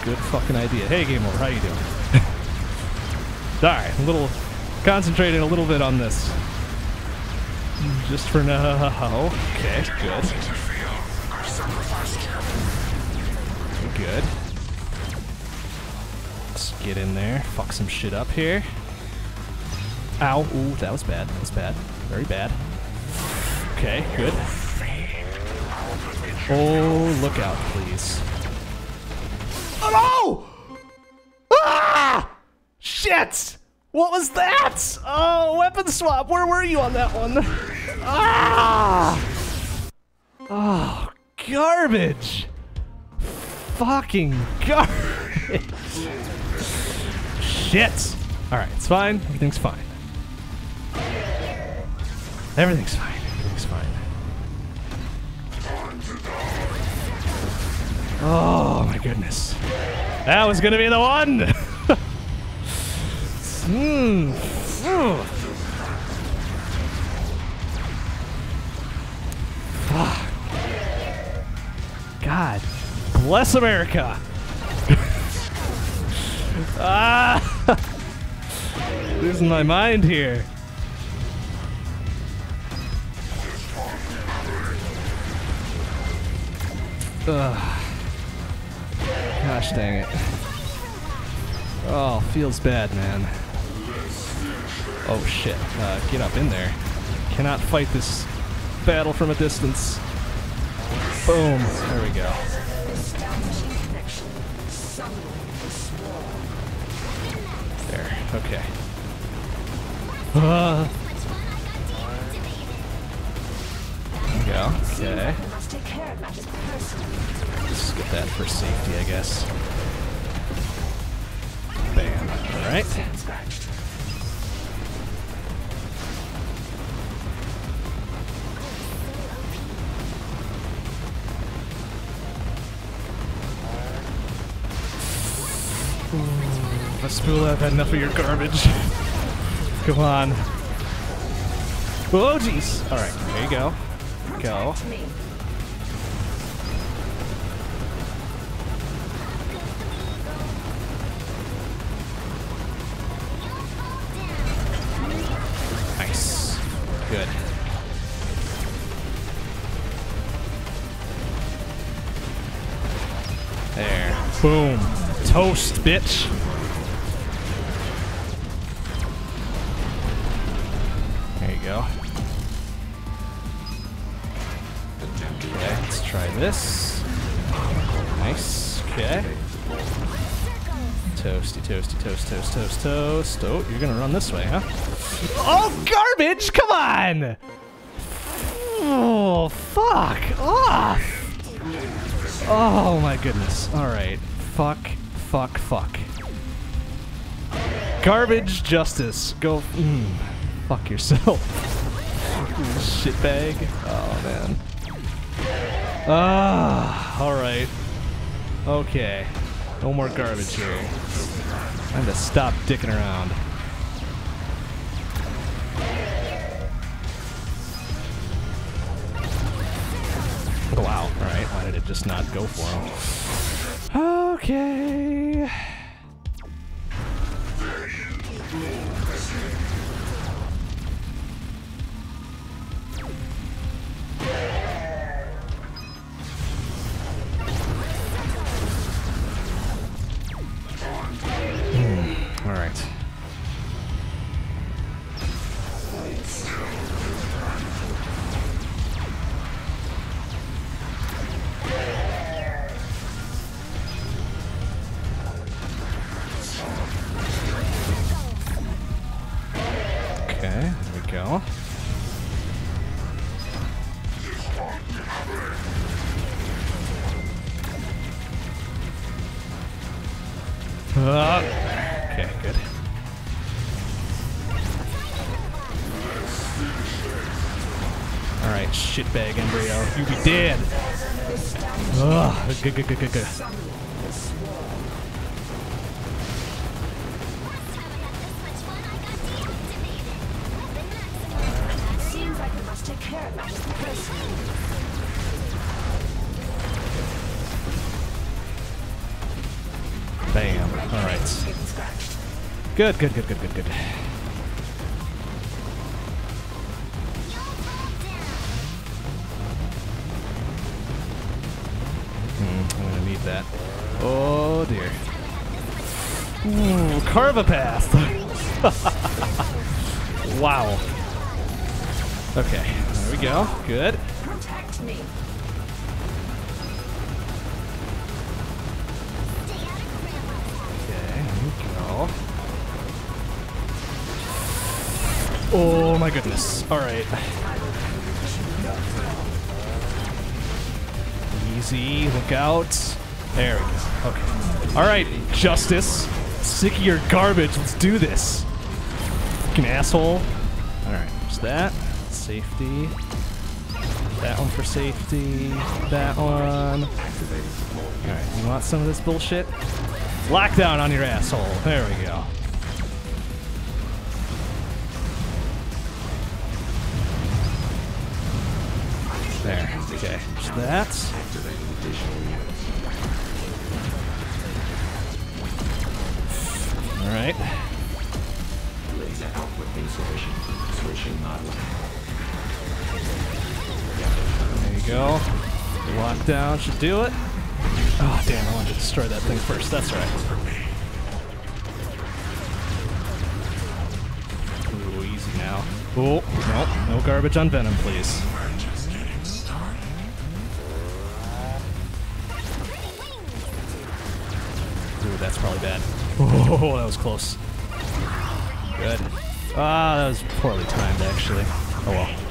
Good fucking idea. Hey, Game Over, how you doing? Alright, a little concentrating a little bit on this. Just for now. Okay, good. Good. Let's get in there, fuck some shit up here. Ow, ooh, that was bad. That was bad. Very bad. Okay, good. Oh, look out, please. What was that? Oh, weapon swap. Where were you on that one? Ah! Oh, garbage. Fucking garbage. Shit. All right, it's fine. Everything's fine. Everything's fine. Everything's fine. Oh my goodness. That was gonna be the one. Hmm. Mm. Fuck. God bless America. ah, losing my mind here. Ugh. Gosh dang it. Oh, feels bad, man. Oh shit. Uh, get up in there. Cannot fight this battle from a distance. Boom. There we go. There. Okay. Uh, there we go. Okay. Just get that for safety, I guess. Bam. Alright. Vespula, I've had enough of your garbage. Come on. Oh, jeez. Alright, there you go. Go. Nice. Good. There. Boom. Toast, bitch. This. Nice. Okay. Toasty, toasty, toast, toast, toast, toast. Oh, you're gonna run this way, huh? Oh, garbage! Come on! Oh, fuck off! Oh my goodness. Alright. Fuck, fuck, fuck. Garbage justice. Go. Mm, fuck yourself. You Shitbag. Oh, man. Ah, alright. Okay. No more garbage here. Time to stop dicking around. Wow. Alright, why did it just not go for him? Okay. Bam. Alright. Good, good, good, good, good, good. Good. Protect me. Okay, here we go. Oh my goodness. Alright. Easy, look out. There we go. Okay. Alright, Justice. Sick of your garbage. Let's do this. Fucking asshole. Alright, there's that. Safety. One for safety. That one. Alright, you want some of this bullshit? Lockdown on your asshole. There we go. There. Okay. There's that. All right. Laser output insufficient. Switching model. There you go. Lockdown should do it. Oh damn! I wanted to destroy that thing first. That's right. Ooh, easy now. Oh no! No garbage on Venom, please. Ooh, that's probably bad. Oh, that was close. Good. Ah, that was poorly timed, actually. Oh well.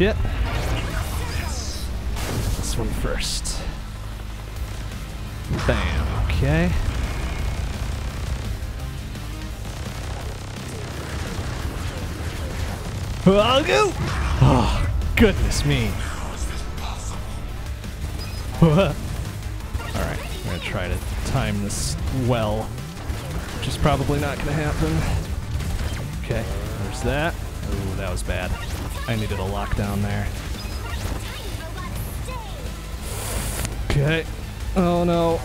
Shit. This one first. Bam, okay. I'll go! Oh, goodness me. Alright, I'm gonna try to time this well, which is probably not gonna happen. Okay, there's that. Ooh, that was bad. I needed a lockdown there. Okay. Oh no.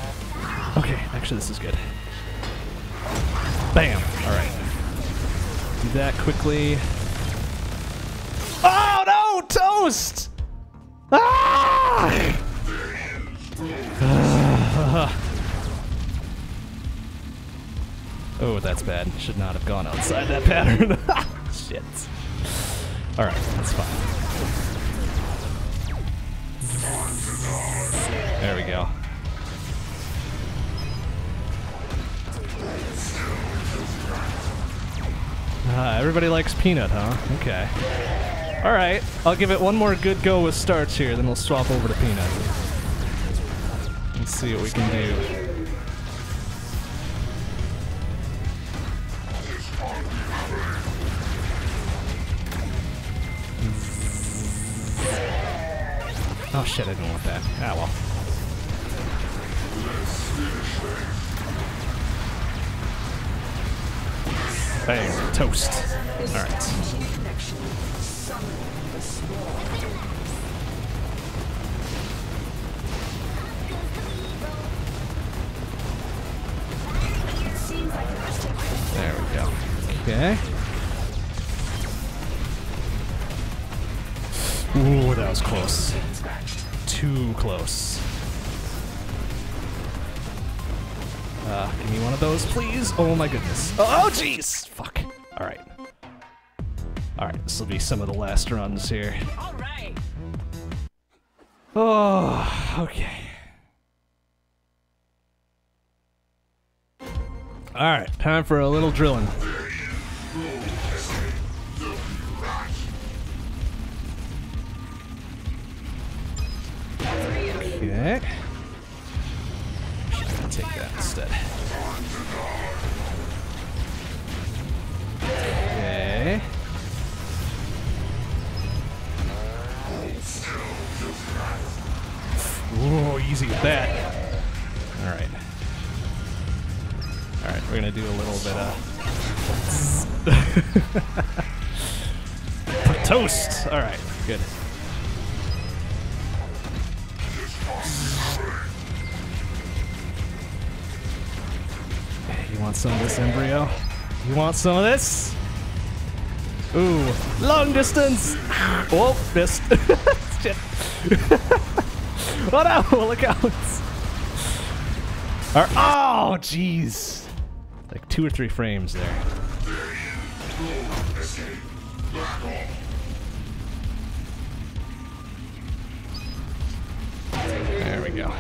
Okay, actually this is good. Bam! Alright. Do that quickly. Oh no! Toast! Ah! oh, that's bad. Should not have gone outside that pattern. Shit. Alright, that's fine. There we go. Ah, everybody likes peanut, huh? Okay. Alright, I'll give it one more good go with Starch here, then we'll swap over to peanut. Let's see what we can do. Oh shit, I didn't want that. Ah well. Bang, toast. Alright. There we go. Okay. Ooh, that was close. Too close. Uh, give me one of those, please. Oh my goodness. Oh, jeez. Fuck. All right. All right. This will be some of the last runs here. All right. Oh, okay. All right. Time for a little drilling. Should take that instead? Okay. Whoa, easy with that. Alright. Alright, we're gonna do a little bit of toast. Alright, good. Want some of this embryo? You want some of this? Ooh, long distance! Oh, missed. Oh no, look out! Or- oh, jeez. Like two or three frames there. There we go.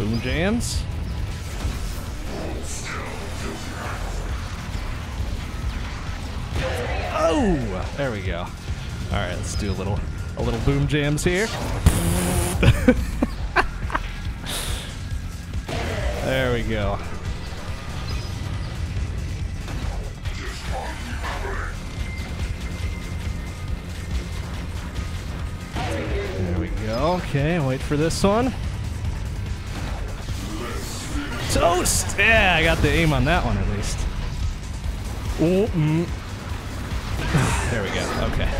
Boom jams. Oh, there we go. All right, let's do a little a little boom jams here. there we go. There we go. Okay, wait for this one. Toast! Yeah, I got the aim on that one at least. Oh, mm. There we go. Okay.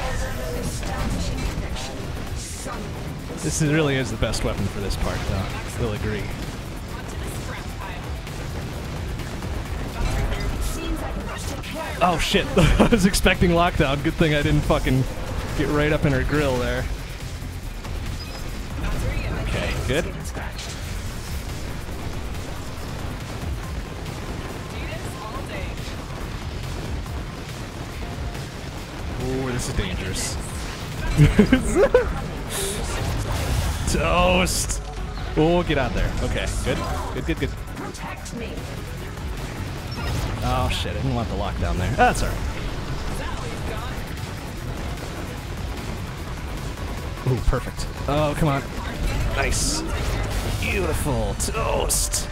This is, really is the best weapon for this part, though. Will agree. Oh shit! I was expecting lockdown. Good thing I didn't fucking get right up in her grill there. Okay, good. Toast! Oh, get out there. Okay, good. Good, good, good. Protect me. Oh shit, I didn't want the lockdown there. Ah, that's alright. Ooh, perfect. Oh, come on. Nice. Beautiful. Toast.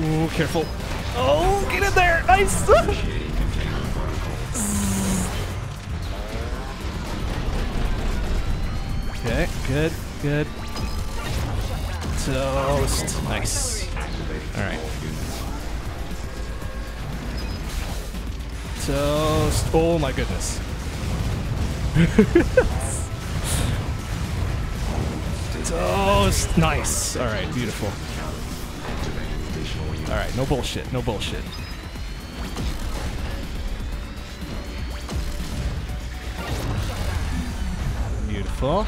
Ooh, careful. Oh, get in there. Nice. good, good. Toast. Nice. Alright. Toast. Oh my goodness. Toast. Nice. Alright, beautiful. Alright, no bullshit, no bullshit. Beautiful.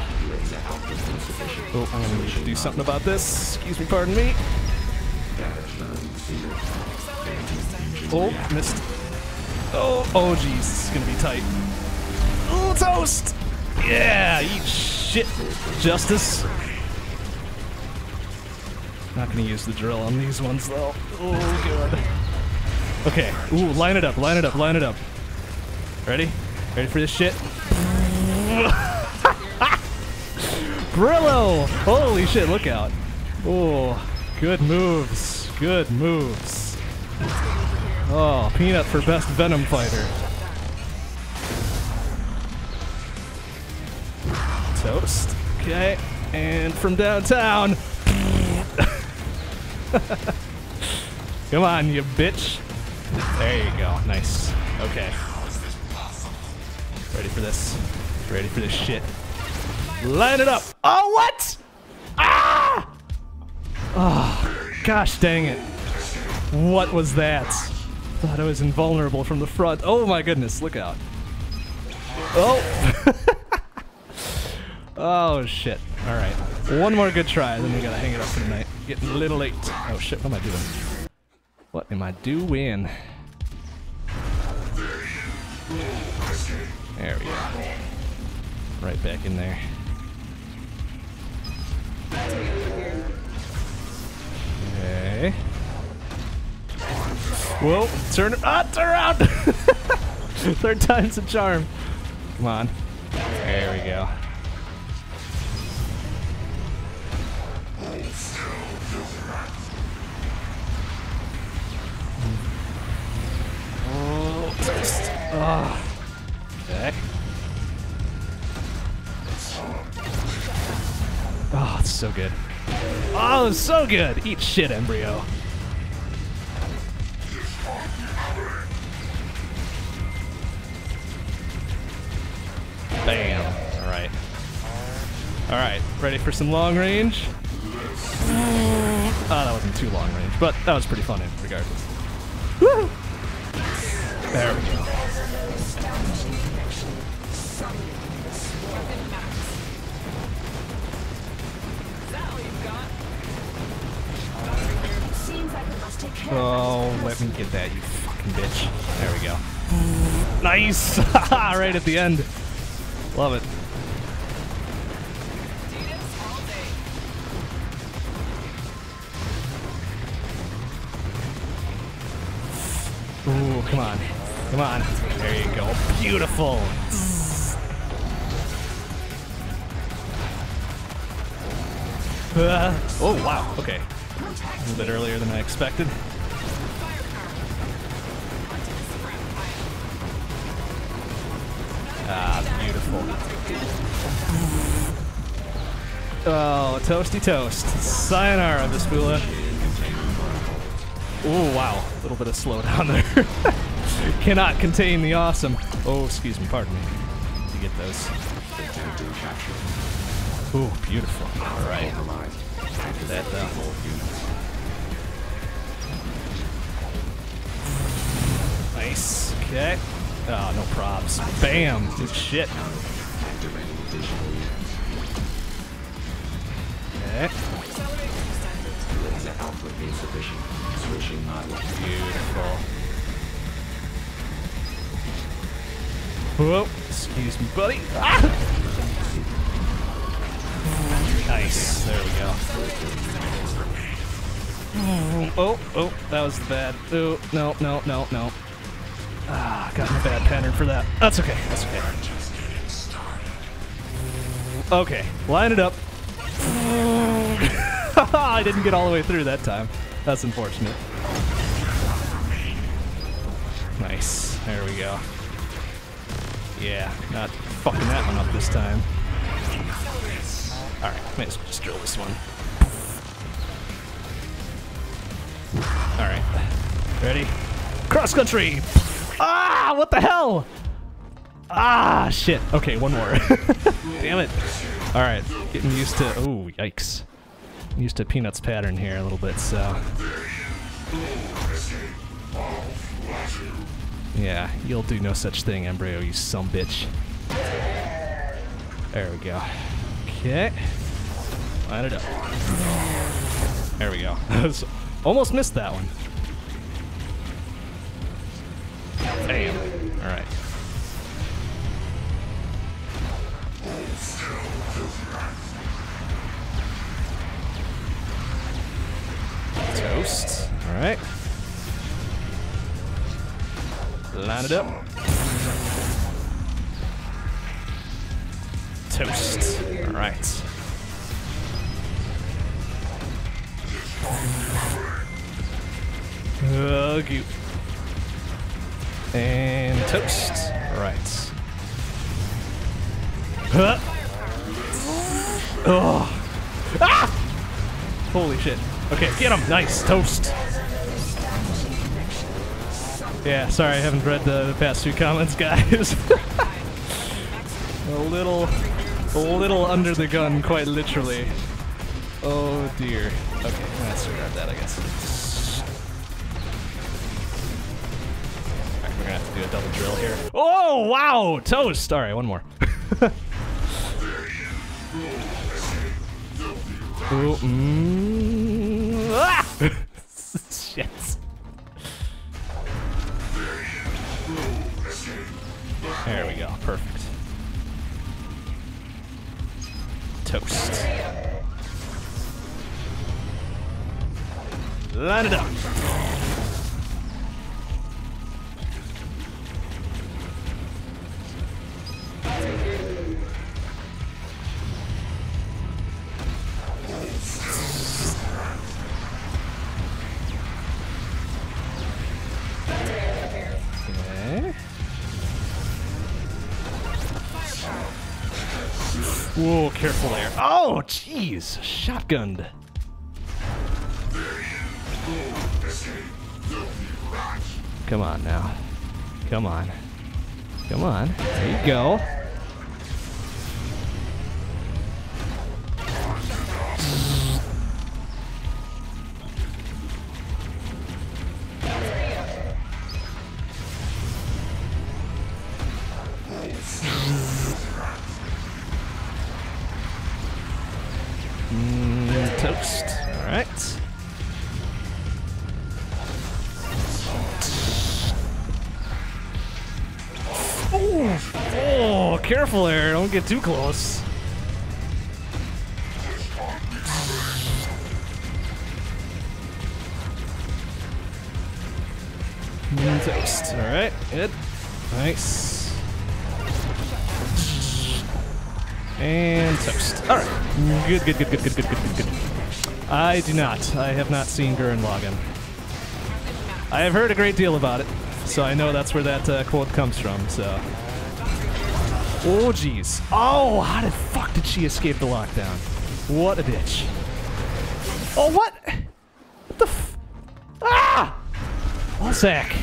Oh, I'm gonna need to do something about this. Excuse me, pardon me. Oh, missed. Oh, oh, jeez, this is gonna be tight. Oh, toast! Yeah, eat shit, Justice. Not gonna use the drill on these ones though. Oh, good. Okay, ooh, line it up, line it up, line it up. Ready? Ready for this shit? Brillo! Holy shit, look out. Oh, good moves. Good moves. Oh, Peanut for best Venom fighter. Toast. Okay, and from downtown. Come on, you bitch. There you go. Nice. Okay. Ready for this? Ready for this shit? Line it up. Oh, what? Ah! Oh, gosh dang it. What was that? Thought I was invulnerable from the front. Oh my goodness, look out. Oh. oh shit. All right. One more good try, then we gotta hang it up for the night. Getting a little late. Oh shit, what am I doing? What am I doing? There we go. Right back in there. Okay. Whoa, turn ah, turn around. Third time's a charm. Come on. There we go. Oh. Ah. Okay. Oh, it's so good. Oh, it's so good. Eat shit, embryo. Bam. All right. All right. Ready for some long range? Oh, that wasn't too long range, but that was pretty fun regardless. Woo! There we go. Oh, let me get that, you fucking bitch. There we go. Nice! right at the end. Love it. Ooh, come on. Come on. There you go. Beautiful. Uh, oh, wow. Okay. A little bit earlier than I expected. Oh, toasty toast. Sayonara, Vespula. Oh, wow. A little bit of slowdown there. Cannot contain the awesome. Oh, excuse me, pardon me. You get those. Ooh, beautiful. All right. Alive. Activate That, all. Nice. Okay. Oh, no props. Bam. Good shit. Output insufficient. Switching model. Beautiful. Whoa. Excuse me, buddy. Ah! Nice. There we go. Oh, oh, that was bad. Oh, no, no, no, no. Ah, got a bad pattern for that. That's okay. That's okay. Okay, line it up. I didn't get all the way through that time. That's unfortunate. Nice. There we go. Yeah, not fucking that one up this time. Alright, may as well just drill this one. Alright. Ready? Cross country! Ah, what the hell? Ah, shit. Okay, one more. Damn it. Alright, getting used to. Oh, yikes. Used to Peanut's pattern here a little bit, so. Yeah, you'll do no such thing, Embryo, you some bitch. There we go. Okay. Line it up. There we go. Almost missed that one. Damn. Alright. Toast. Alright. Line it up. Toast. Alright. Uh, goop. And toast. Right. Huh. Oh. Ah! Holy shit. Okay, get him. Nice. Toast. Yeah, sorry, I haven't read the, past few comments, guys. a little, a little under the gun, quite literally. Oh dear. Okay, let's grab that, I guess. Alright, we're gonna have to do a double drill here. Oh, wow! Toast! Alright, one more. Ooh, mm! Shit. There we go. Perfect. Toast. Line it up. Okay. Whoa, careful there. Oh, jeez. Shotgunned. Come on now. Come on. Come on. There you go. Get too close. Mm, toast. All right. Good. Nice. And toast. All right. Good, good, good, good, good, good, good, good, good. I do not. I have not seen Gurren Lagann. I have heard a great deal about it, so I know that's where that uh, quote comes from. So. Oh jeez. Oh, how the fuck did she escape the lockdown? What a bitch. Oh what? What the f? Ah! Sack.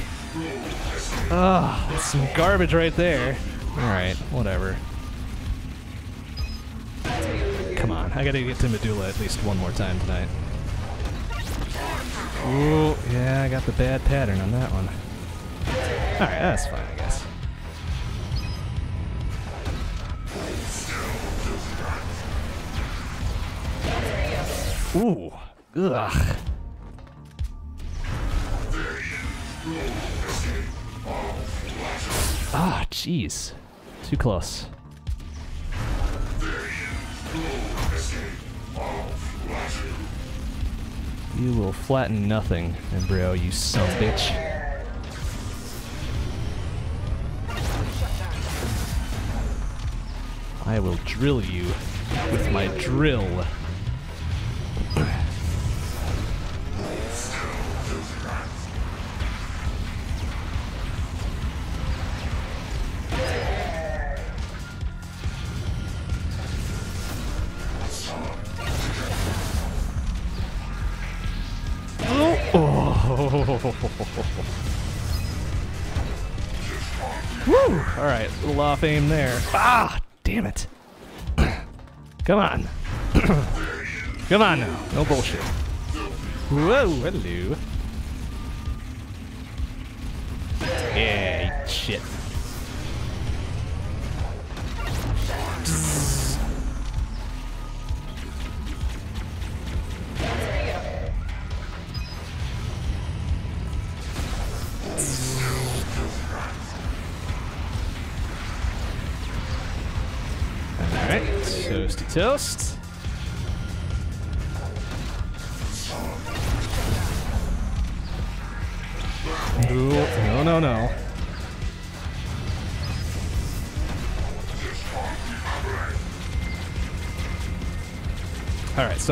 Oh, that's some garbage right there. All right, whatever. Come on, I gotta get to Medulla at least one more time tonight. Ooh, yeah, I got the bad pattern on that one. Alright, that's fine, Ooh, ugh. Ah, jeez. Too close. You will flatten nothing, embryo, you son of a bitch. I will drill you with my drill. Aim there. Ah, damn it! Come on, come on now, no bullshit. Whoa, hello. Yeah, shit.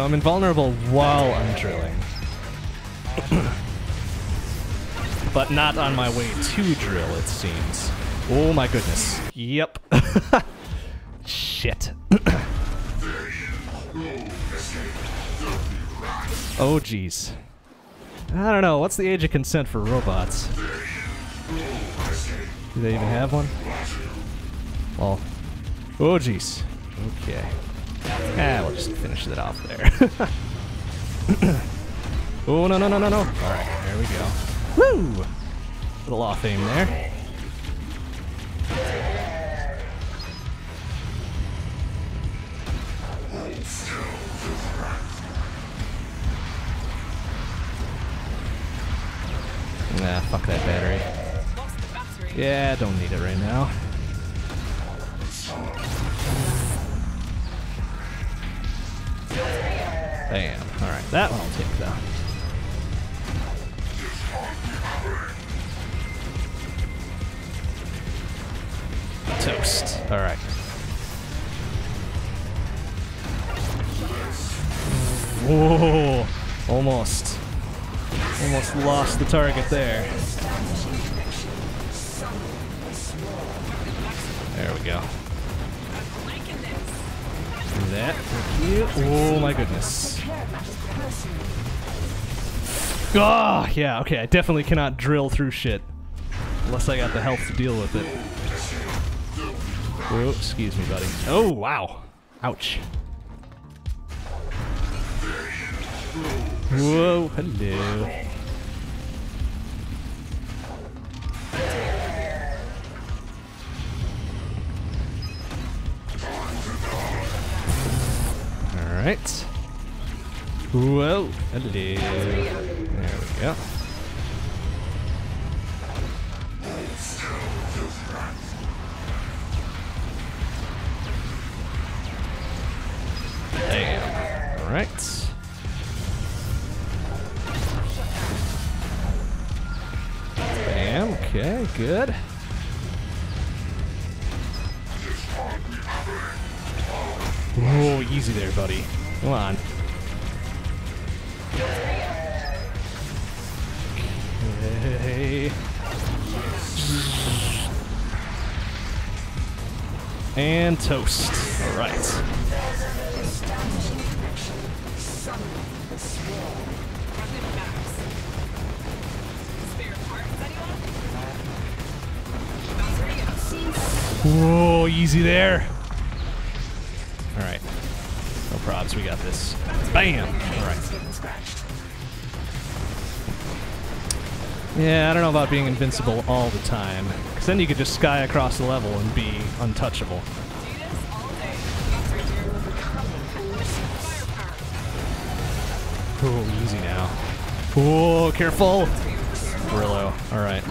So I'm invulnerable while I'm drilling. but not on my way to drill, it seems. Oh my goodness. Yep. Shit. oh jeez. I don't know, what's the age of consent for robots? Do they even have one? Well, oh jeez. Okay. Ah, we'll just finish it off there. oh, no, no, no, no, no. Alright, there we go. Woo! Little off aim there. Nah, fuck that battery. Yeah, don't need it right now. That one I'll take though. Toast. Alright. Whoa! Almost. Almost lost the target there. There we go. That. Oh my goodness. Oh, yeah, okay. I definitely cannot drill through shit. Unless I got the health to deal with it. Oh, excuse me, buddy. Oh, wow. Ouch. Whoa, hello. Alright. Whoa, hello. There we go. Damn. Alright. Bam, okay, good. Whoa, easy there, buddy. Come on. And toast. All right. Whoa, easy there. All right. No props, we got this. Bam! All right. Yeah, I don't know about being invincible all the time. Because then you could just sky across the level and be untouchable. Oh, easy now. Oh, careful! Brillo. Alright.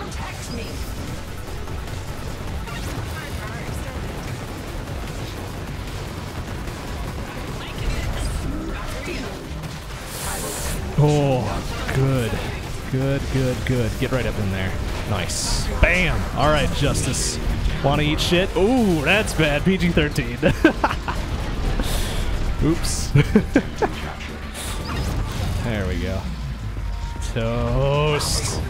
Oh, good. Good, good, good. Get right up in there. Nice. Bam! Alright, Justice. Wanna eat shit? Ooh, that's bad. PG 13. Oops. there we go. Toast.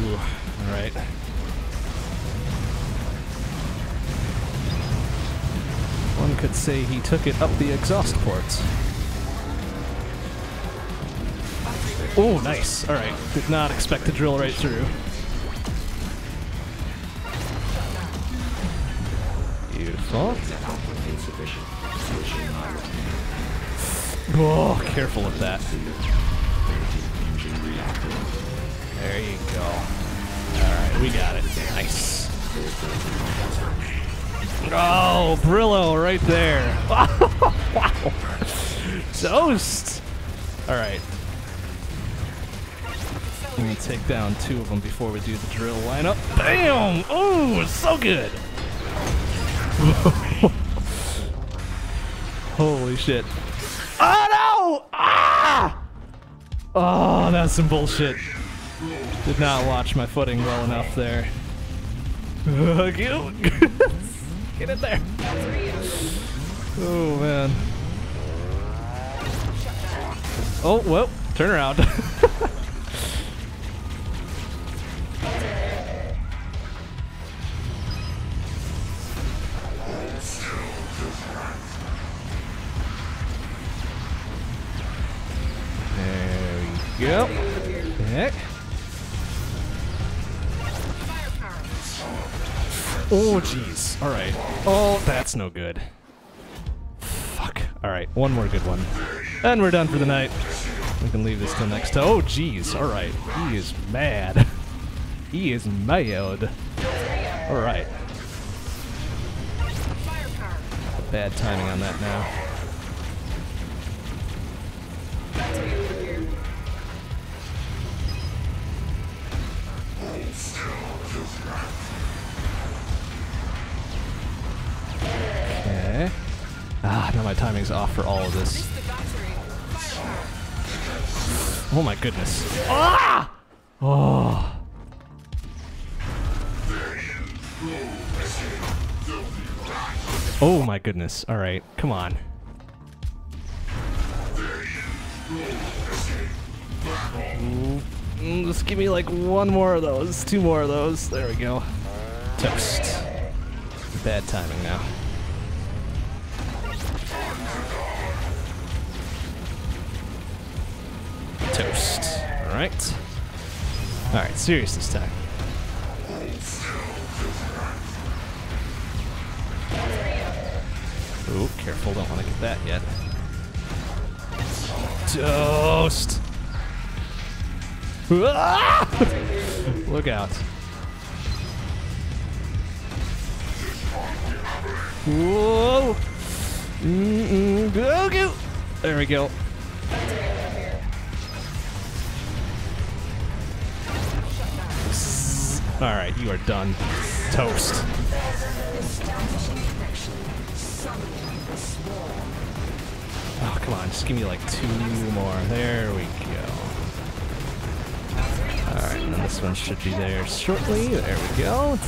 Ooh, alright. One could say he took it up the exhaust ports. Oh, nice. All right. Did not expect to drill right through. Beautiful. Output insufficient. Switching on. Oh, careful with that. There you go. All right, we got it. Nice. Oh, Brillo right there. wow. Toast. All right. Let take down two of them before we do the drill lineup. Bam! Oh, so good. Holy shit. Oh no! Ah! Oh, that's some bullshit. Did not watch my footing well enough there. Get in there. Oh man. Oh well, turn around. go. Oh, jeez. All right. Oh, that's no good. Fuck. All right. One more good one. And we're done for the night. We can leave this till next time. Oh, jeez. All right. He is mad. He is mad. All right. Bad timing on that now. Okay. Ah, now my timing's off for all of this. Oh my goodness. Ah! Oh. Oh my goodness. All right, come on. Ooh. Mm, Just give me like one more of those, two more of those. There we go. Toast. Bad timing now. Toast. Alright. Alright, serious this time. Ooh, careful, don't want to get that yet. Toast! Look out. Whoa! Mm-mm. Go, go! There we go. Alright, you are done. Toast. Oh, come on, just give me like two more. There we go. Alright, and this one should be there shortly. There we go.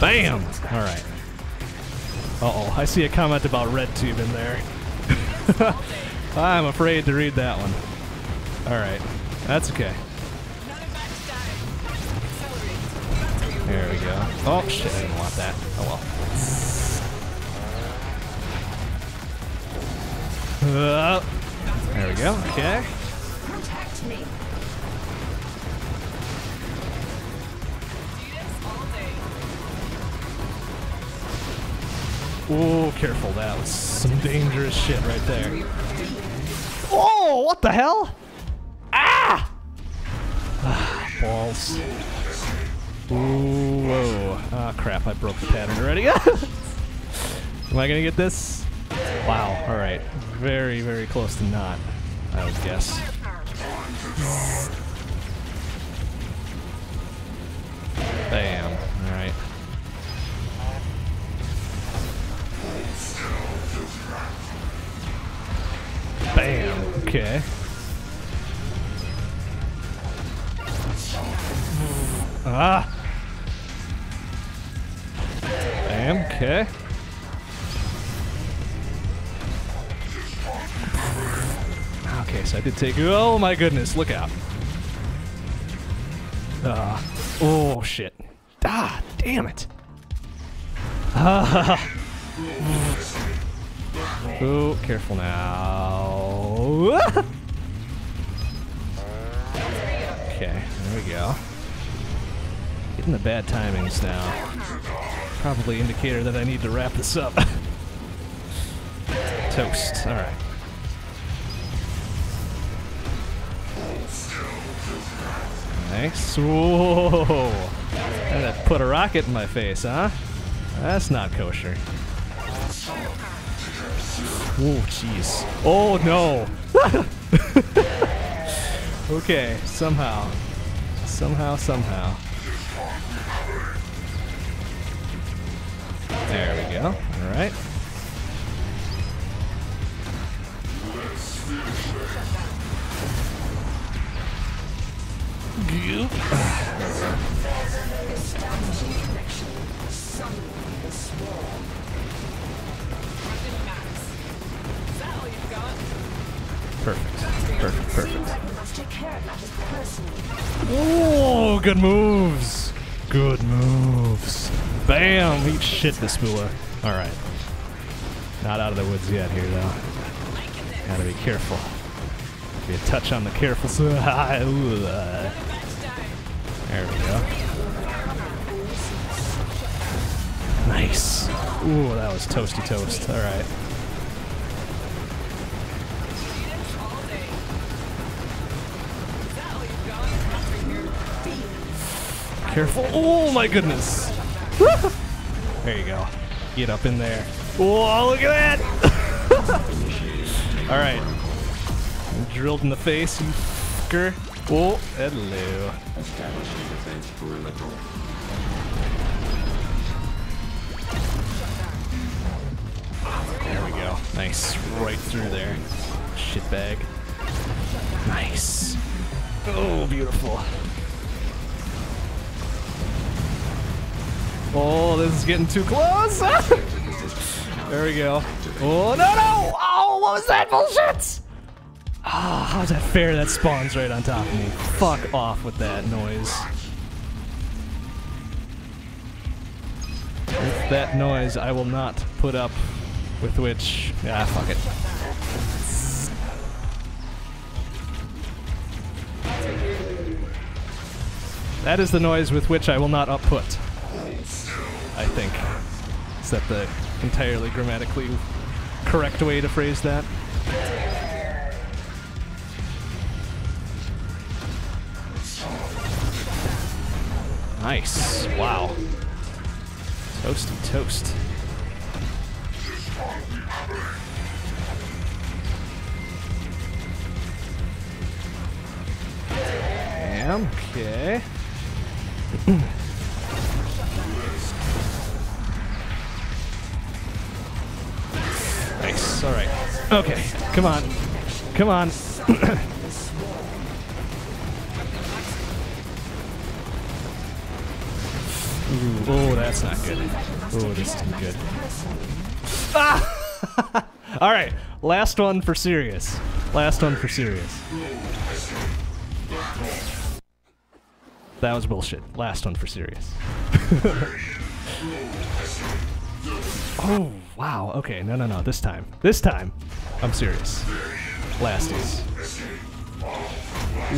Bam! Alright. Uh-oh, I see a comment about red tube in there. I'm afraid to read that one. Alright, that's okay. There we go. Oh shit, I didn't want that. Oh well. Uh, there we go, okay. Protect me. Oh, careful, that was some dangerous shit right there. Oh, what the hell? Ah! Ah, balls. Ooh, whoa. Ah, crap, I broke the pattern already. Am I gonna get this? Wow, alright. Very, very close to not, I would guess. Bam, alright. Bam, okay. Ah! Bam, okay. Okay, so I did take. Oh my goodness, look out. Ah. Oh shit. Ah, damn it. Ah. Oh, careful now. okay, there we go. Getting the bad timings now. Probably indicator that I need to wrap this up. Toast. All right. Nice. Whoa! That put a rocket in my face, huh? That's not kosher. Oh, jeez. Oh, no. okay, somehow. Somehow, somehow. There we go. All right. Perfect. Perfect. Perfect. Oh, good moves. Good moves. Bam! Eat shit, Vespula. Alright. Not out of the woods yet here, though. Gotta be careful. Be a touch on the careful side. Uh, There we go. Nice. Ooh, that was toasty toast. Alright. Careful. Oh my goodness. there you go. Get up in there. Oh, look at that. All right. Drilled in the face, you fucker. Oh, hello. Establishing defense perimeter. There we go. Nice. Right through there. Shitbag. Nice. Oh, beautiful. Oh, this is getting too close. there we go. Oh, no, no. Oh, what was that bullshit? Ah, how's that fair? That spawns right on top of me. Fuck off with that noise. With that noise, I will not put up with which. Ah, fuck it. That is the noise with which I will not upput. I think. Is that the entirely grammatically correct way to phrase that? Nice. Wow. Toasty toast. Damn. Okay. nice. All right. Okay. Come on. Come on. Ooh, oh, that's not good. Oh, this isn't good. Ah! All right, last one for serious. Last one for serious. That was bullshit. Last one for serious. oh, wow. Okay, no, no, no. This time. This time, I'm serious. Lasties.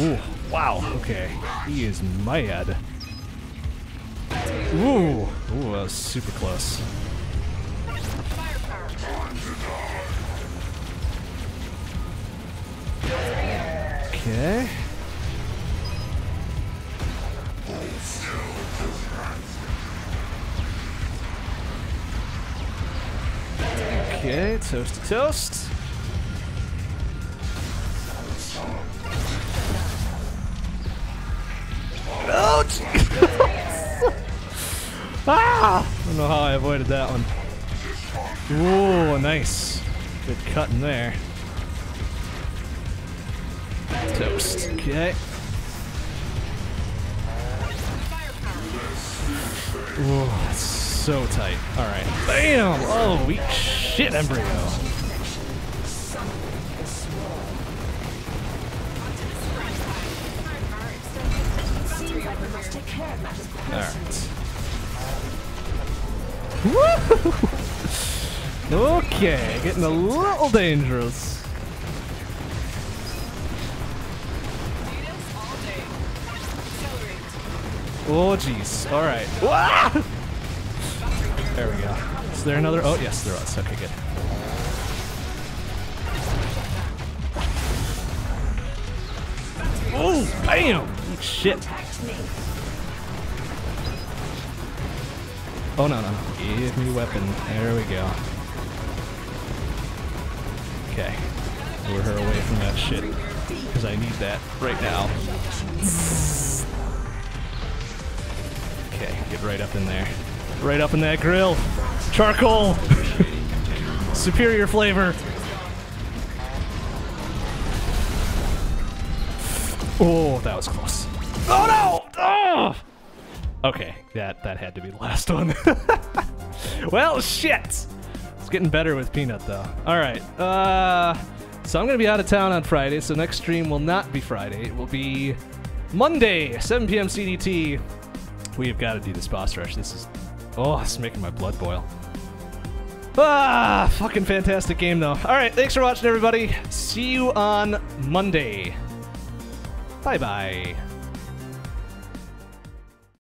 Ooh, wow. Okay. He is mad. Ooh, ooh, that was super close. Okay. Okay, toast to toast. Ouch! ah! I don't know how I avoided that one. Ooh, nice. Good cut in there. Toast. Okay. Ooh, that's so tight. Alright. Bam! Oh, weak shit, Embryo. Alright. Okay, getting a little dangerous. Oh, jeez. All right. There we go. Is there another? Oh, yes, there was. Okay, good. Oh, bam! Shit. Oh, no, no, no. Give me weapon. There we go. Okay. Lure her away from that shit. Because I need that right now. Okay, get right up in there. Right up in that grill. Charcoal! Superior flavor. Oh, that was close. Oh no! Oh! Okay, that that had to be the last one. well, shit. It's getting better with Peanut though. All right. Uh, so I'm gonna be out of town on Friday. So next stream will not be Friday. It will be Monday, 7 p.m. CDT. We have got to do this boss rush. This is oh, it's making my blood boil. Ah, fucking fantastic game though. All right, thanks for watching, everybody. See you on Monday. Bye bye.